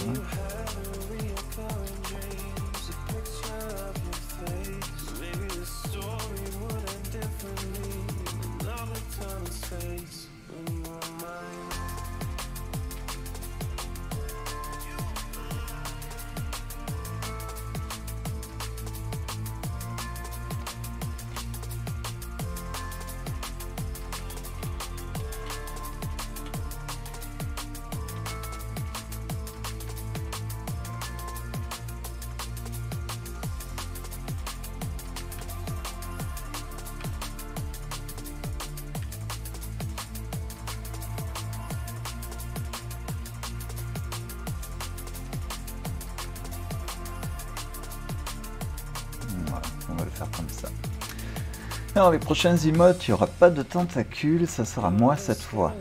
Les prochaines emotes, il n'y aura pas de tentacules, ça sera moi cette fois.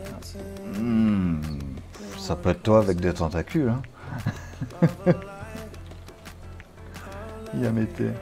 Hmm, ça peut être toi avec des tentacules. Hein. Yamete.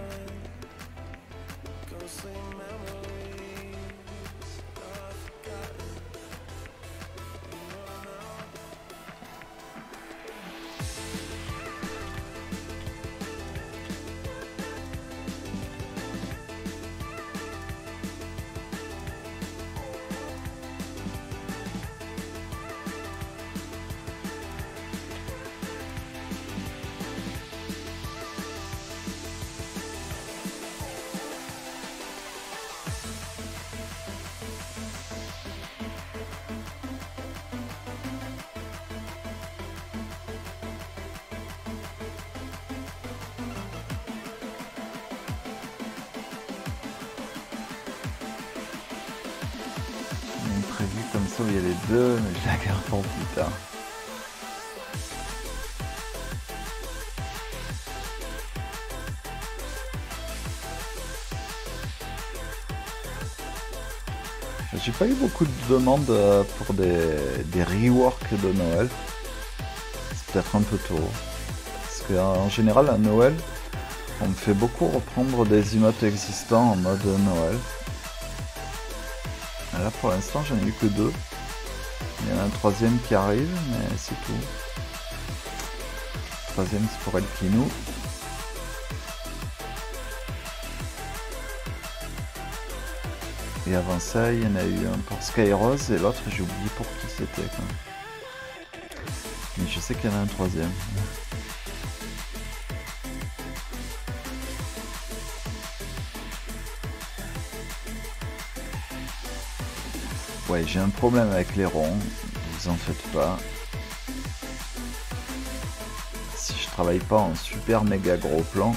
Beaucoup de demandes euh, pour des, reworks de Noël. C'est peut-être un peu tôt. Parce qu'en général, à Noël, on me fait beaucoup reprendre des emotes existants en mode Noël. Là pour l'instant j'en ai eu que deux. Il y en a un troisième qui arrive, mais c'est tout. Troisième c'est pour El Et avant ça, il y en a eu un pour Skyrose et l'autre j'ai oublié pour qui c'était. Mais je sais qu'il y en a un troisième. Ouais, j'ai un problème avec les ronds, vous en faites pas. Si je travaille pas en super méga gros plan.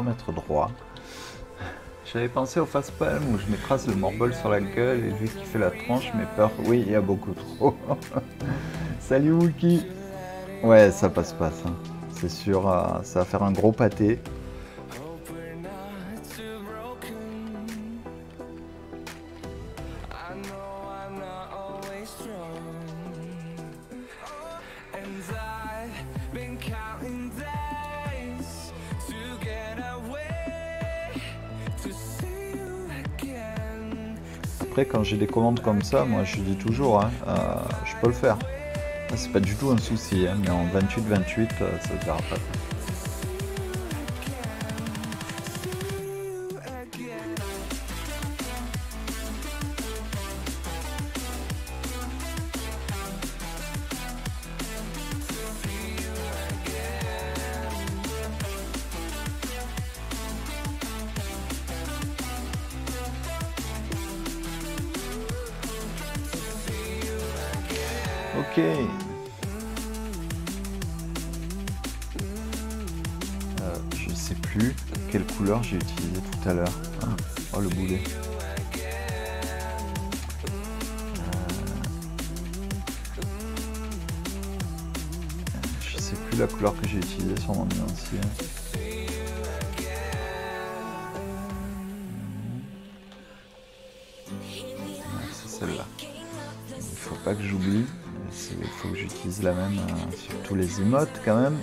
Remettre droit. J'avais pensé au face palm où je m'écrase le morble sur la gueule et lui qui fait la tronche, mais peur. Oui, il y a beaucoup trop. Salut Wookie Ouais, ça passe pas ça. C'est sûr, euh, ça va faire un gros pâté. J'ai des commandes comme ça, moi je dis toujours, hein, euh, je peux le faire. C'est pas du tout un souci, hein, mais en 28-28, euh, ça se verra pas. Que j'ai utilisée sur mon c'est celle-là. Il faut pas que j'oublie. Il faut que j'utilise la même euh, sur tous les emotes quand même.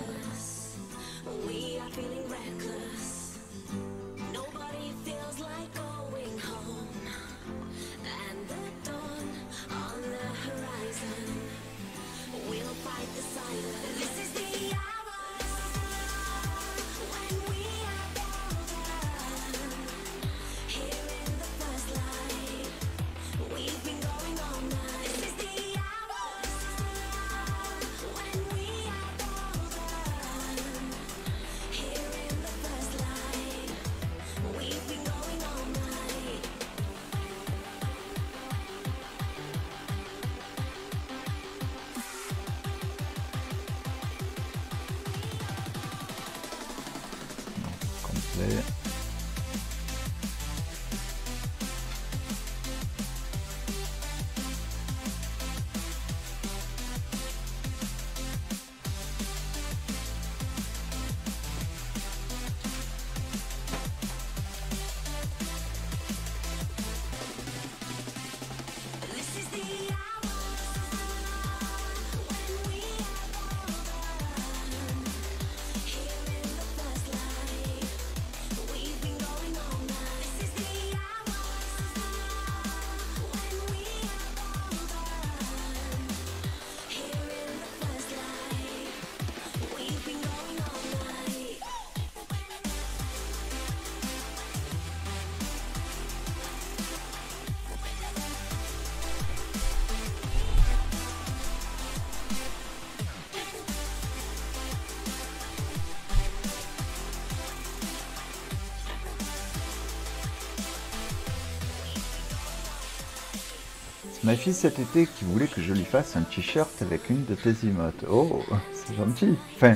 Cet été qui voulait que je lui fasse un t-shirt avec une de tes emotes. Oh, c'est gentil. Enfin,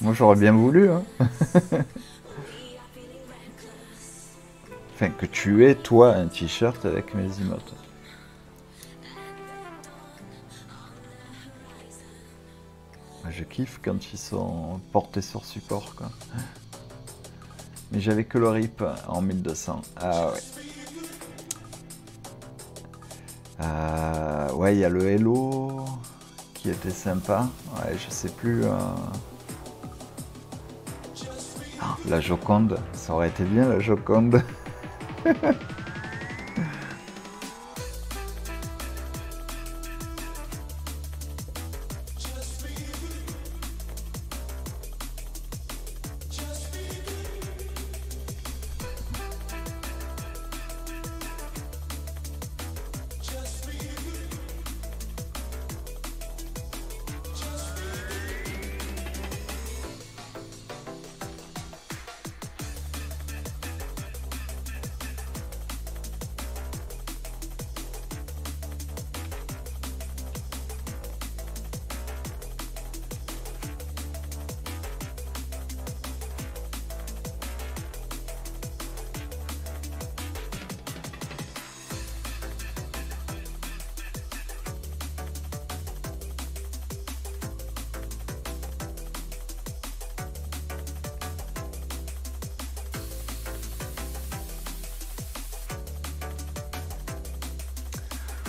moi j'aurais bien voulu. Hein. enfin, que tu aies toi un t-shirt avec mes emotes. Je kiffe quand ils sont portés sur support. Quoi. Mais j'avais que le RIP en 1200. Ah ouais. Il y a le Hello qui était sympa. Ouais, je sais plus. euh. Ah, la Joconde, ça aurait été bien la Joconde.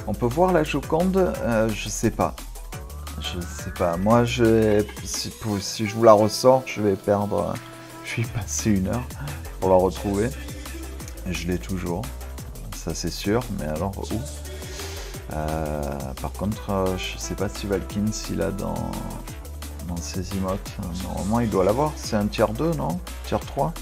On peut voir la Joconde? Euh, Je sais pas. Je sais pas. Moi, je, si, je vous la ressors, je vais perdre. Je vais y passer une heure pour la retrouver. Et je l'ai toujours. Ça, c'est sûr. Mais alors, où? Euh, Par contre, euh, je sais pas si Valkyne, s'il a dans, dans ses emotes. Normalement, il doit l'avoir. C'est un tiers 2, non? Tiers 3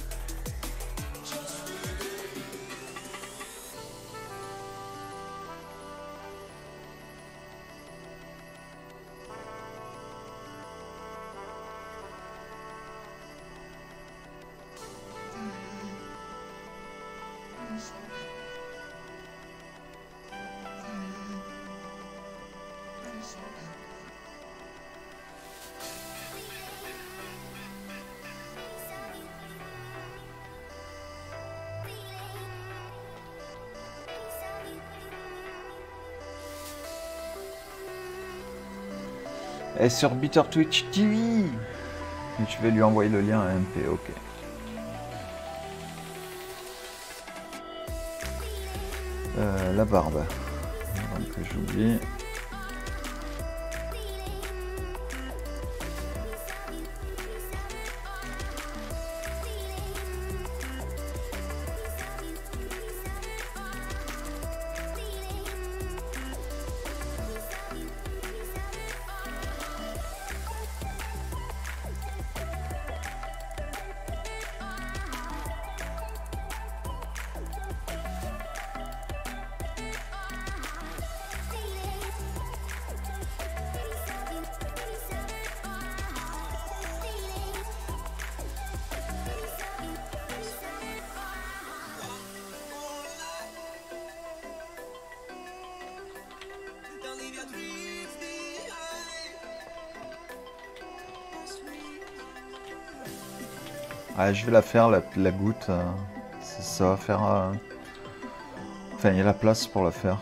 Sur Bitter Twitch TV je vais lui envoyer le lien à MP, ok. Euh, la barbe. Que j'oublie. Je vais la faire, la, goutte. euh, ça, va faire... euh, Enfin, il y a la place pour la faire.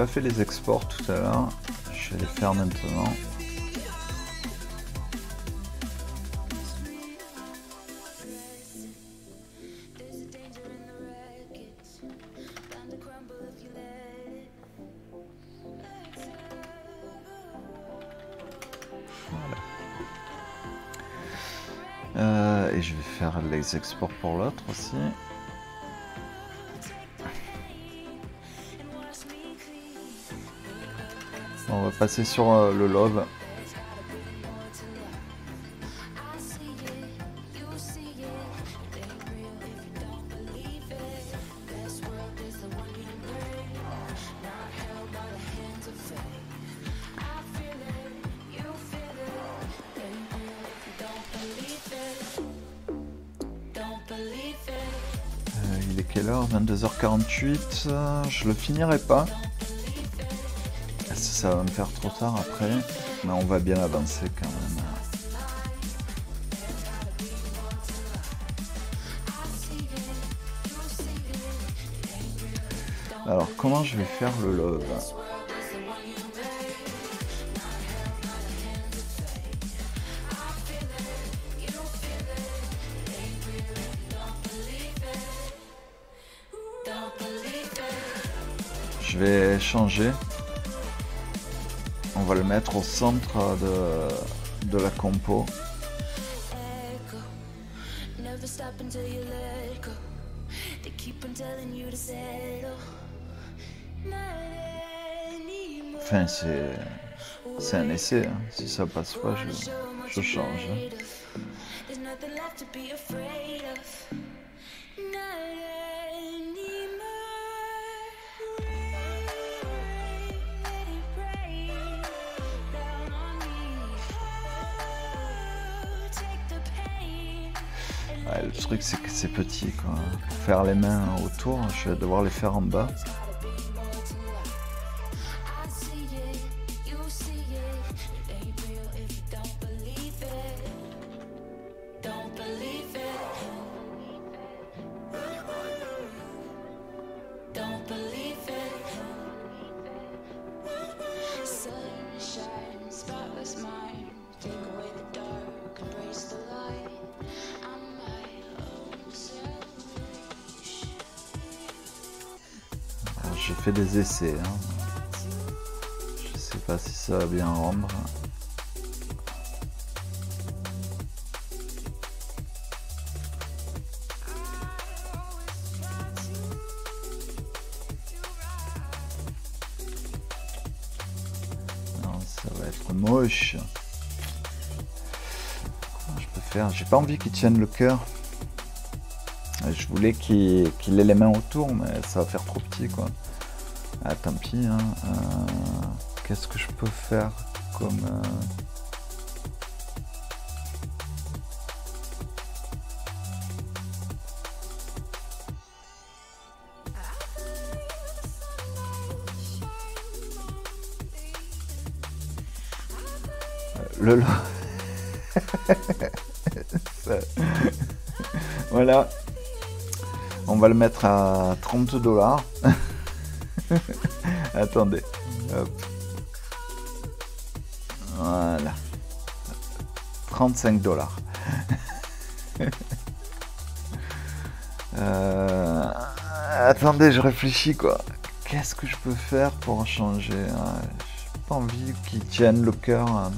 Pas fait les exports tout à l'heure. Je vais les faire maintenant. Euh, et je vais faire les exports pour l'autre aussi. Passer sur euh, le love. Euh, il est quelle heure? 22h48. euh, je le finirai pas. Ça, va me faire trop tard après. Mais on va bien avancer quand même. Alors, comment je vais faire le love? Je vais changer. Mettre au centre de, de la compo. Enfin, c'est c'est un essai. hein. Si ça passe pas, je, je change. hein. Faire les mains autour, je vais devoir les faire en bas. J'ai fait des essais. hein. Je sais pas si ça va bien rendre. Non, ça va être moche. Je peux faire? J'ai pas envie qu'il tienne le cœur. Je voulais qu'il ait les mains autour, mais ça va faire trop petit, quoi. Ah, tant pis, hein. Euh, Qu'est-ce que je peux faire comme... euh, Le voilà. On va le mettre à 30 dollars. Attendez. Voilà. 35 dollars. Euh, Attendez, je réfléchis quoi. Qu'est-ce que je peux faire pour en changer Ouais, J'ai pas envie qu'il tienne le cœur. hein.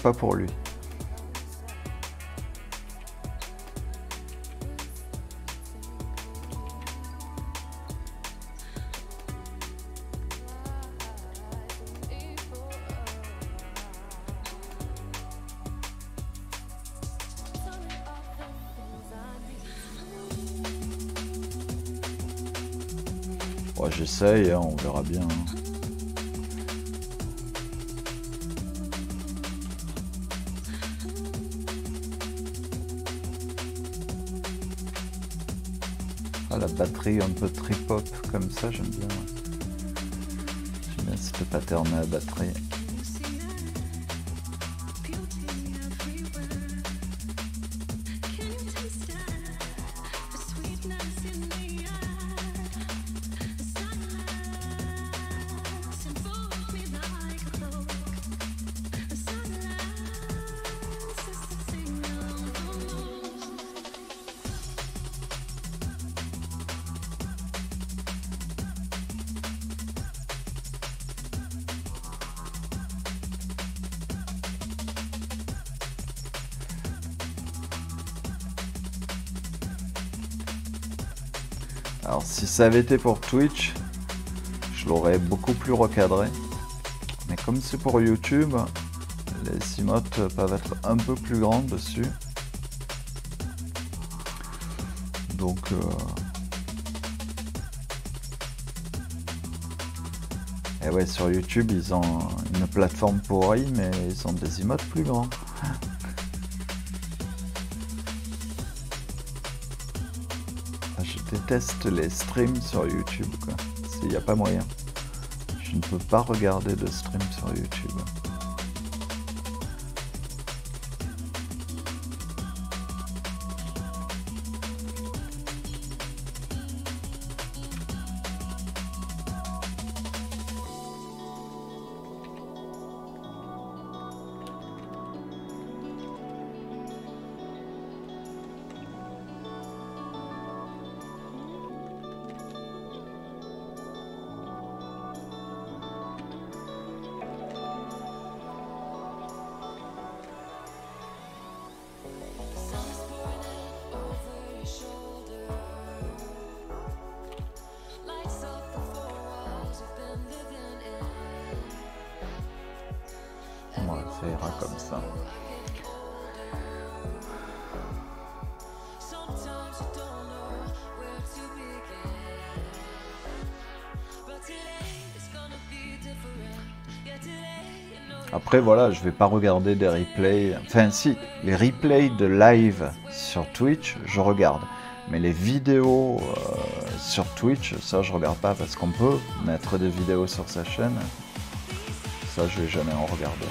pas pour lui. Bon, J'essaye, hein, on verra bien. Hein. Batterie un peu trip-hop comme ça, j'aime bien. J'aime bien cette pattern à batterie. Avait été pour Twitch, je l'aurais beaucoup plus recadré. Mais comme c'est pour YouTube, les emotes peuvent être un peu plus grandes dessus. Donc euh, Et ouais sur YouTube ils ont une plateforme pourrie mais ils ont des emotes plus grands. Les streams sur YouTube. Il n'y a pas moyen. Je ne peux pas regarder de stream sur YouTube. Après voilà, je vais pas regarder des replays. Enfin si, les replays de live sur Twitch, je regarde. Mais les vidéos euh, sur Twitch, ça je regarde pas parce qu'on peut mettre des vidéos sur sa chaîne. Ça je vais jamais en regarder.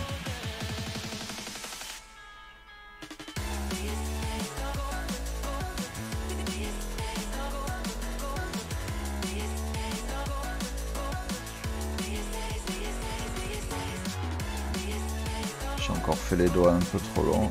Encore fait les doigts un peu trop longs.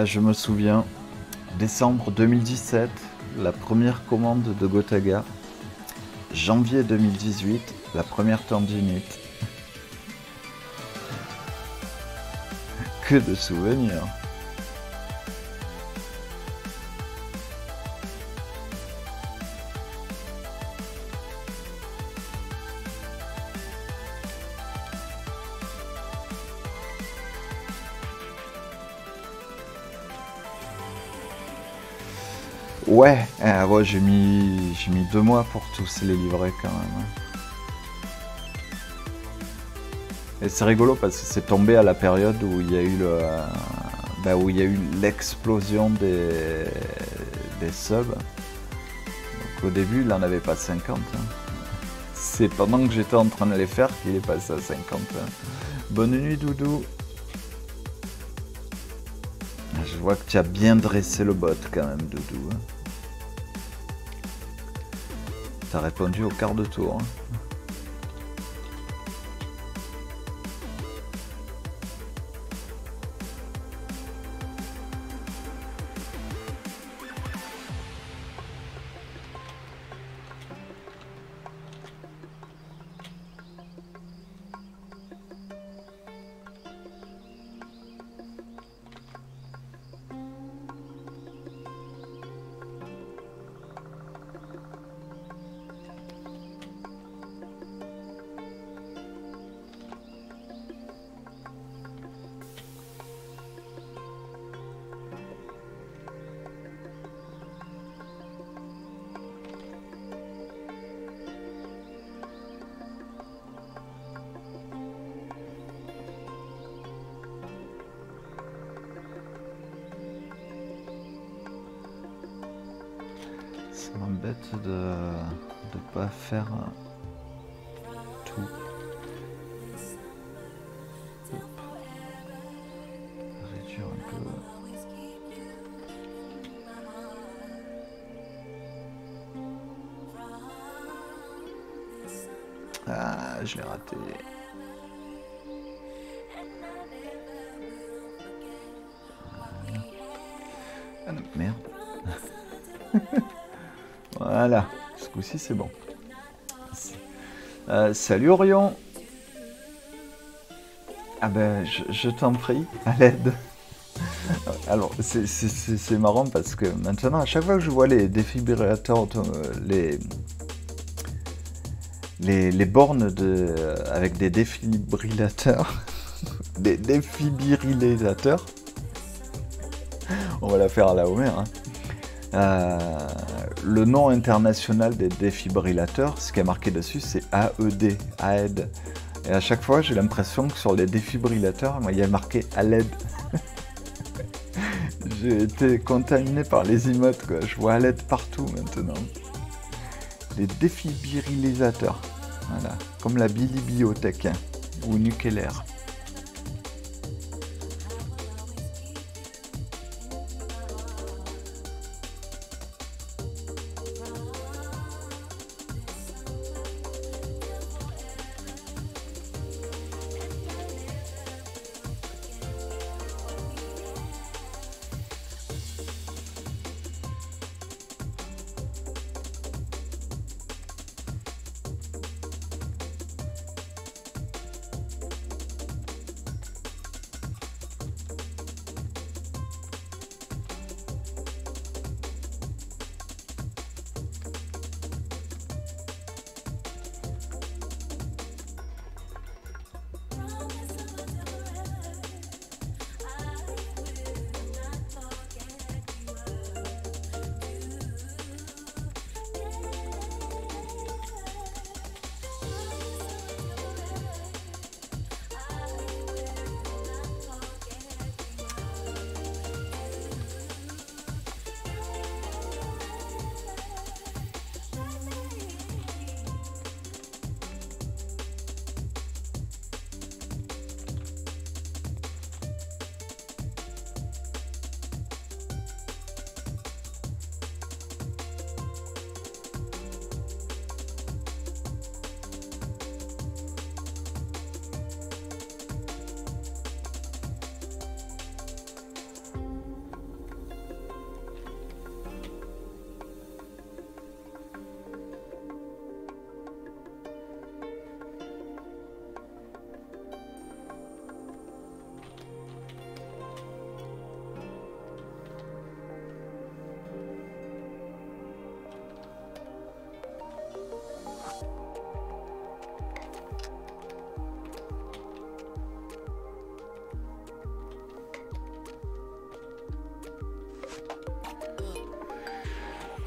Ah, je me souviens, décembre 2017, la première commande de Gotaga. Janvier 2018, la première tendinite. Que de souvenirs. J'ai mis, j'ai mis deux mois pour tous les livrer quand même. hein. Et c'est rigolo parce que c'est tombé à la période où il y a eu le, bah, où il y a eu l'explosion des, des subs. Donc au début, il en avait pas 50. hein. C'est pendant que j'étais en train de les faire qu'il est passé à 50. hein. Bonne nuit, Doudou. Je vois que tu as bien dressé le bot quand même, Doudou. T'as répondu au quart de tour. hein. Salut Orion Ah ben, je, t'en prie, à l'aide. Alors, c'est- marrant parce que maintenant, à chaque fois que je vois les défibrillateurs, euh, les, les, les bornes de, avec des défibrillateurs, des défibrillateurs, on va la faire à la Homer, hein. Euh, le nom international des défibrillateurs, ce qui est marqué dessus, c'est AED, AED. Et à chaque fois, j'ai l'impression que sur les défibrillateurs, il y a marqué ALED. j'ai été contaminé par les emotes. Je vois ALED partout maintenant. Les défibrillisateurs. Voilà. Comme la Billy Biotech hein, ou nucléaire.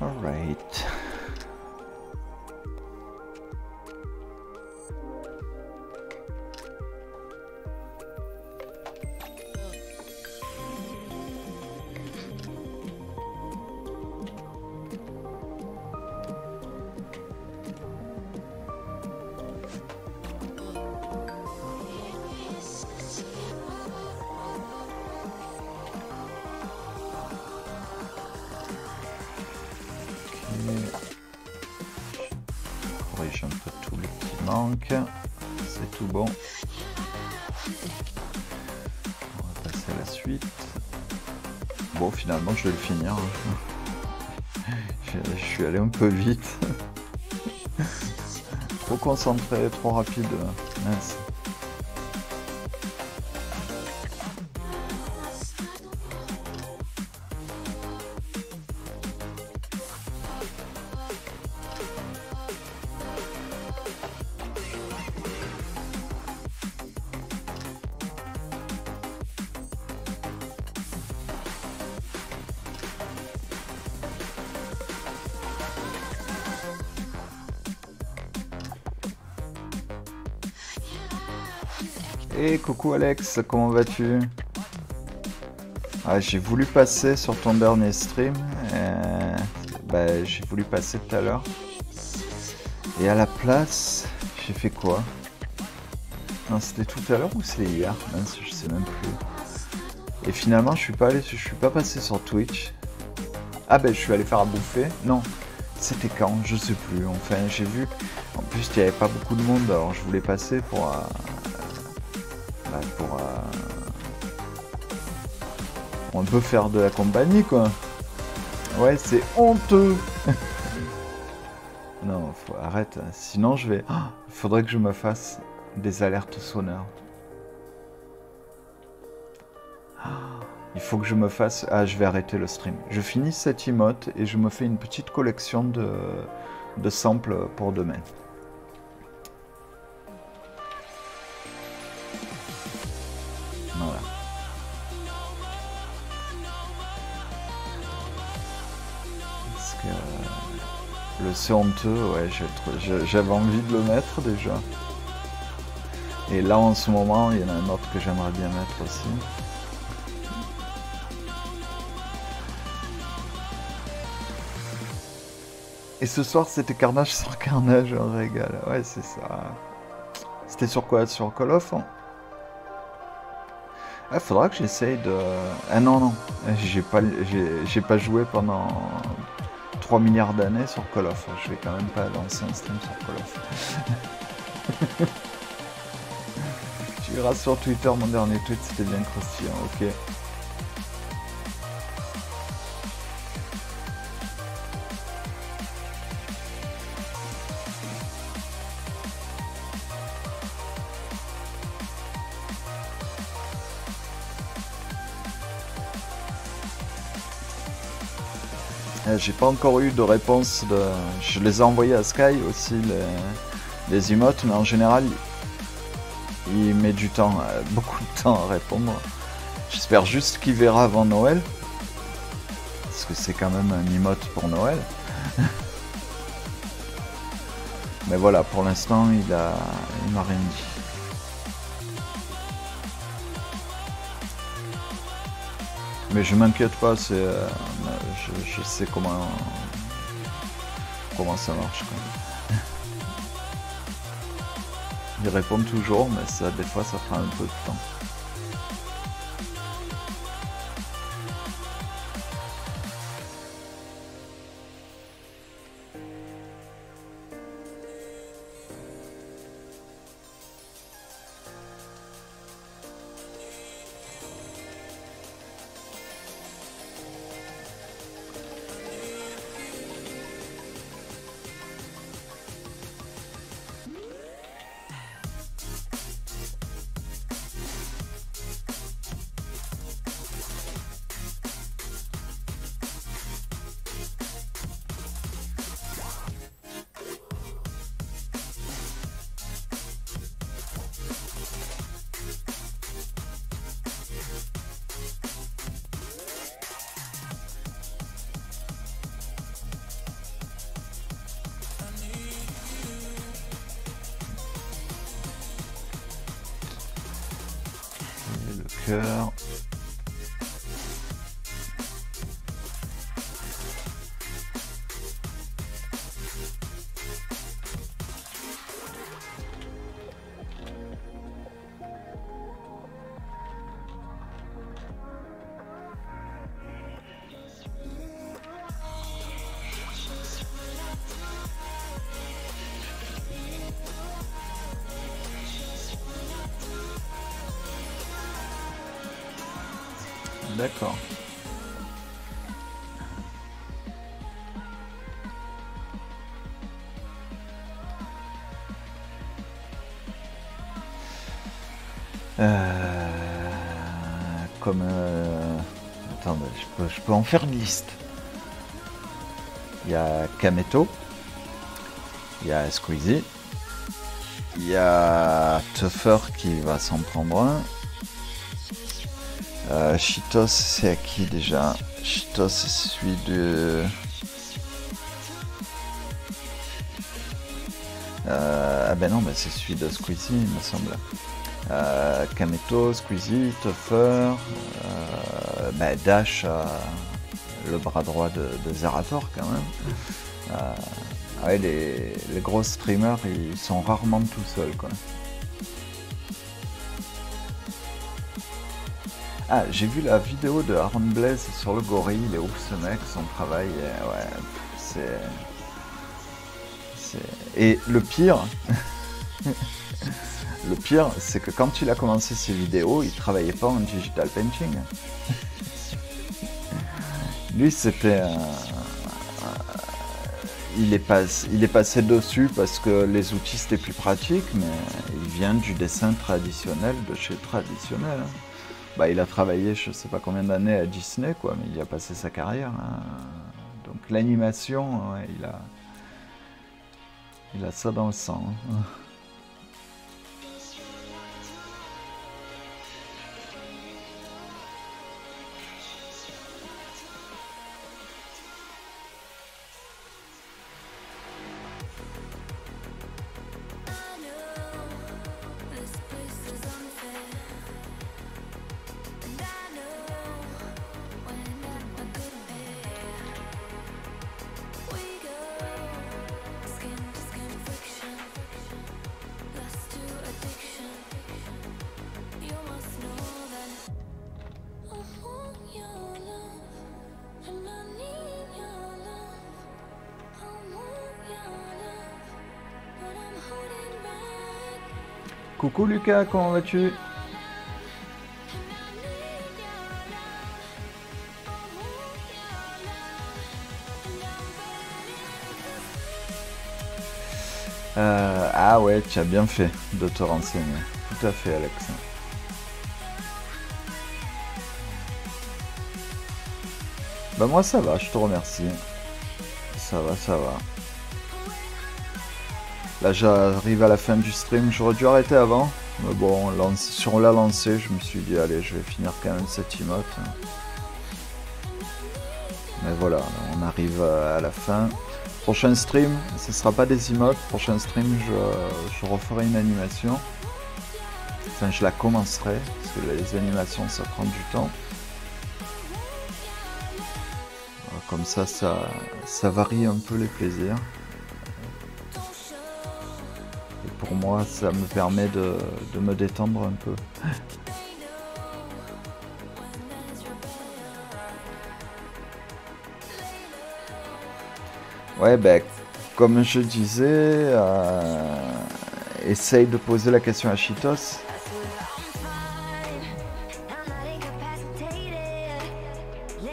All right. C'est tout bon. On va passer à la suite. Bon, finalement, je vais le finir. Hein. je suis allé un peu vite. trop concentré, trop rapide. Alex, comment vas-tu? Ah, J'ai voulu passer sur ton dernier stream. euh, bah, j'ai voulu passer tout à l'heure. Et à la place, j'ai fait quoi? Non, c'était tout à l'heure ou c'est hier? Je sais même plus. Et finalement, je suis pas allé, je suis pas passé sur Twitch. Ah ben, je suis allé faire à bouffer. Non, c'était quand? Je sais plus. Enfin, j'ai vu. En plus, il n'y avait pas beaucoup de monde, alors je voulais passer pour. euh, on peut faire de la compagnie quoi. Ouais, c'est honteux. non, faut arrête. Sinon, je vais. Il faudrait que je me fasse des alertes sonores. Ah, Il faut que je me fasse. Ah, je vais arrêter le stream. Je finis cette emote et je me fais une petite collection de samples pour demain. C'est honteux, ouais, j'avais envie de le mettre déjà. Et là en ce moment, il y en a un autre que j'aimerais bien mettre aussi. Et ce soir, c'était Carnage sur Carnage, un régal. Ouais, c'est ça. C'était sur quoi? Sur Call of hein? Ah, faudra que j'essaye de. Ah non, non. J'ai pas joué pendant 3 milliards d'années sur Call of. Je vais quand même pas lancer un stream sur Call of. tu verras sur Twitter mon dernier tweet, c'était bien croustillant. Ok. J'ai pas encore eu de réponse de. Je les ai envoyés à Sky aussi les, les emotes, mais en général il met du temps, euh, beaucoup de temps à répondre. J'espère juste qu'il verra avant Noël. Parce que c'est quand même un emote pour Noël. mais voilà, pour l'instant il a. il m'a rien dit. Mais je m'inquiète pas, c'est, euh, je, je sais comment comment ça marche. Quoi. Il répond toujours, mais ça, des fois ça prend un peu de temps. D'accord. Euh, comme... euh, Attendez, je peux, je peux en faire une liste. Il y a Kameto. Il y a Squeezie. Il y a Tuffer qui va s'en prendre un. Euh, Cheetos, c'est à qui déjà? Cheetos, c'est celui de. Euh, ah ben non, ben c'est celui de Squeezie, il me semble. Euh, Kameto, Squeezie, Tuffer, euh, ben Dash, le bras droit de, de Zerator quand même. Euh, les, les gros streamers, ils sont rarement tout seuls quoi. Ah, j'ai vu la vidéo de Aaron Blaze sur le gorille, il est ouf ce mec, son travail, est- ouais, c'est... Et le pire, le pire, c'est que quand il a commencé ses vidéos, il travaillait pas en digital painting. Lui, c'était... il est, il est passé dessus parce que les outils c'était plus pratique, mais il vient du dessin traditionnel de chez traditionnel. Bah, il a travaillé je sais pas combien d'années à Disney, quoi, mais il a passé sa carrière. hein. Donc l'animation, ouais, il a, il a ça dans le sang. hein. Coucou Lucas, comment vas-tu Euh, Ah ouais, tu as bien fait de te renseigner. Tout à fait Alex. Bah moi ça va, je te remercie. Ça va, ça va. Là j'arrive à la fin du stream, j'aurais dû arrêter avant. Mais bon, lance- sur la lancée, je me suis dit allez, je vais finir quand même cette emote. Mais voilà, on arrive à la fin. Prochain stream, ce sera pas des emotes. Prochain stream, je, referai une animation. Enfin, je la commencerai, parce que les animations, ça prend du temps. Comme ça, ça varie un peu les plaisirs. Moi, ça me permet de, de me détendre un peu. Ouais, ben, comme je disais, euh, essaye de poser la question à Cheetos.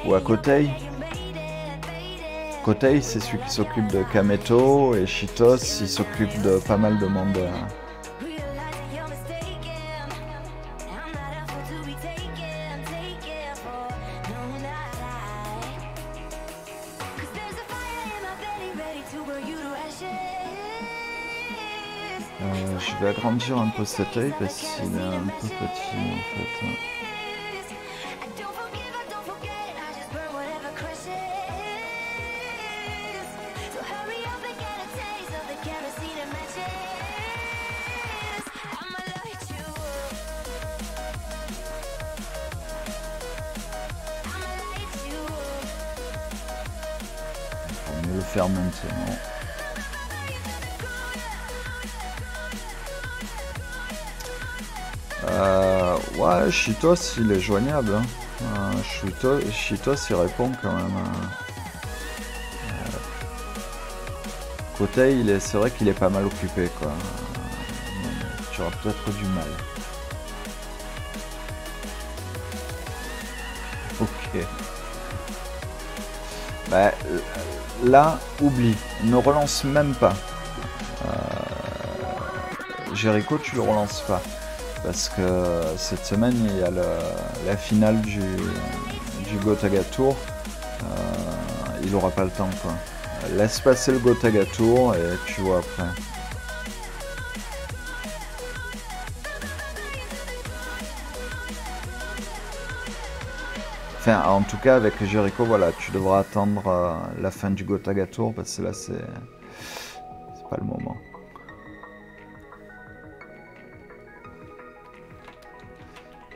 Ou à Kotei. Kotei, c'est celui qui s'occupe de Kameto, et Cheetos, il s'occupe de pas mal de monde. euh. Euh, je vais agrandir un peu cet œil parce qu'il est un peu petit en fait. Euh, ouais, Chitos il est joignable. Hein. Euh, Chitos, il répond quand même. hein. Euh, Côté, il est, c'est vrai qu'il est pas mal occupé quoi. Tu auras peut-être du mal. Ok. Bah, là, oublie. Ne relance même pas. Euh, Jericho, tu le relances pas. Parce que cette semaine, il y a la finale du, du Gotaga Tour. Euh, il aura pas le temps, quoi. Laisse passer le Gotaga Tour et tu vois après. En tout cas, avec Jericho, voilà, tu devras attendre euh, la fin du Gotaga Tour parce que là, c'est pas le moment.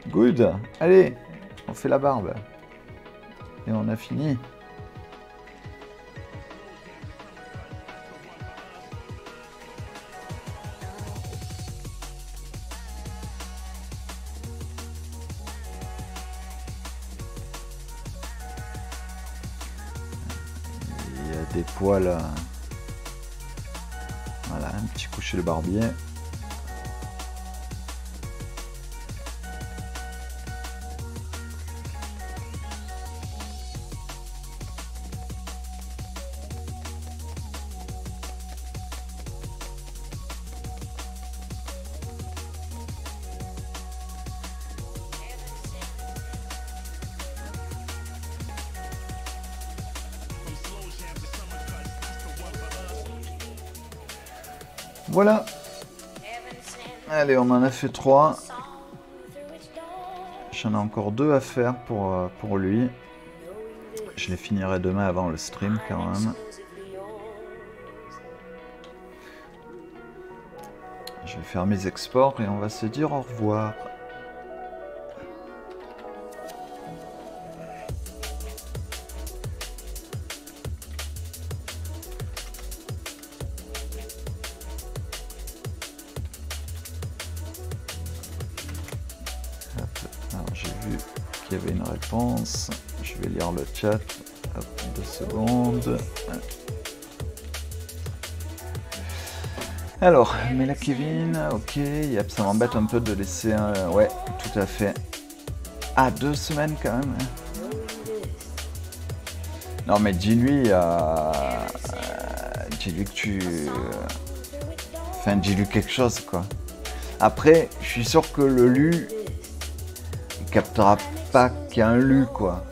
Good. Allez, on fait la barbe. Et on a fini. Coup Allez, on en a fait trois. J'en ai encore deux à faire pour, euh, pour lui. Je les finirai demain avant le stream quand même. Je vais faire mes exports et on va se dire au revoir. Chat. Deux secondes. Alors, mais là Kevin, ok, ça m'embête un peu de laisser un... Ouais, tout à fait. Ah, deux semaines quand même. hein. Non mais dis-lui, euh, euh, dis-lui que tu... Enfin, dis-lui quelque chose quoi. Après, je suis sûr que le lu, il captera pas qu'il y a un lu, quoi.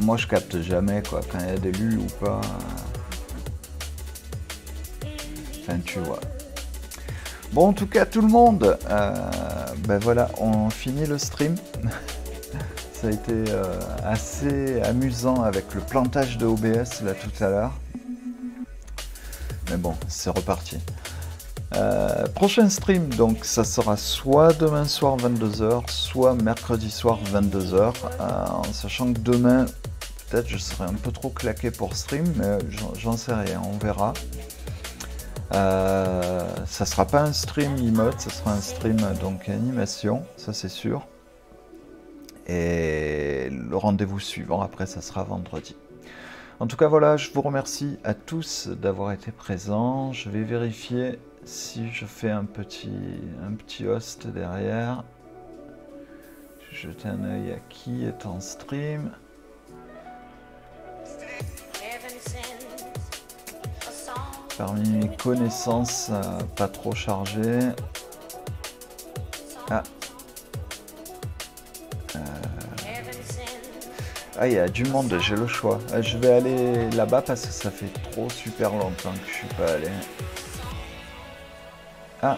Moi je capte jamais, quoi, quand il y a des lus ou pas. Enfin, tu vois. Bon, en tout cas, tout le monde, euh, ben voilà, on finit le stream. Ça a été euh, assez amusant avec le plantage de OBS là tout à l'heure. Mais bon, c'est reparti. Euh, prochain stream, donc ça sera soit demain soir 22h, soit mercredi soir 22h, euh, en sachant que demain, peut-être je serai un peu trop claqué pour stream, mais j'en- sais rien, on verra. Euh, ça sera pas un stream emote, ça sera un stream donc animation, ça c'est sûr. Et le rendez-vous suivant après, ça sera vendredi. En tout cas, voilà, je vous remercie à tous d'avoir été présents. Je vais vérifier si je fais un petit, un petit host derrière. Je jeter un œil à qui est en stream. Parmi mes connaissances, euh, pas trop chargées. Ah. Euh, Ah, il y a du monde, j'ai le choix. Euh, Je vais aller là-bas parce que ça fait trop super longtemps que je suis pas allé. Ah.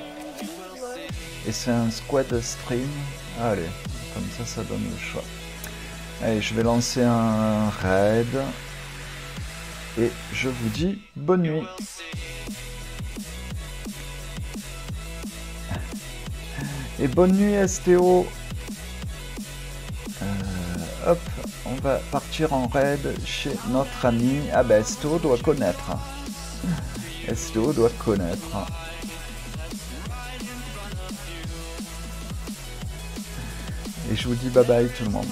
Et c'est un squad stream. Allez, comme ça, ça donne le choix. Allez, je vais lancer un raid. Et je vous dis bonne nuit. Et bonne nuit STO. Euh, hop, on va partir en raid chez notre ami. Ah ben Esto doit connaître. Esto doit connaître. Et je vous dis bye bye tout le monde.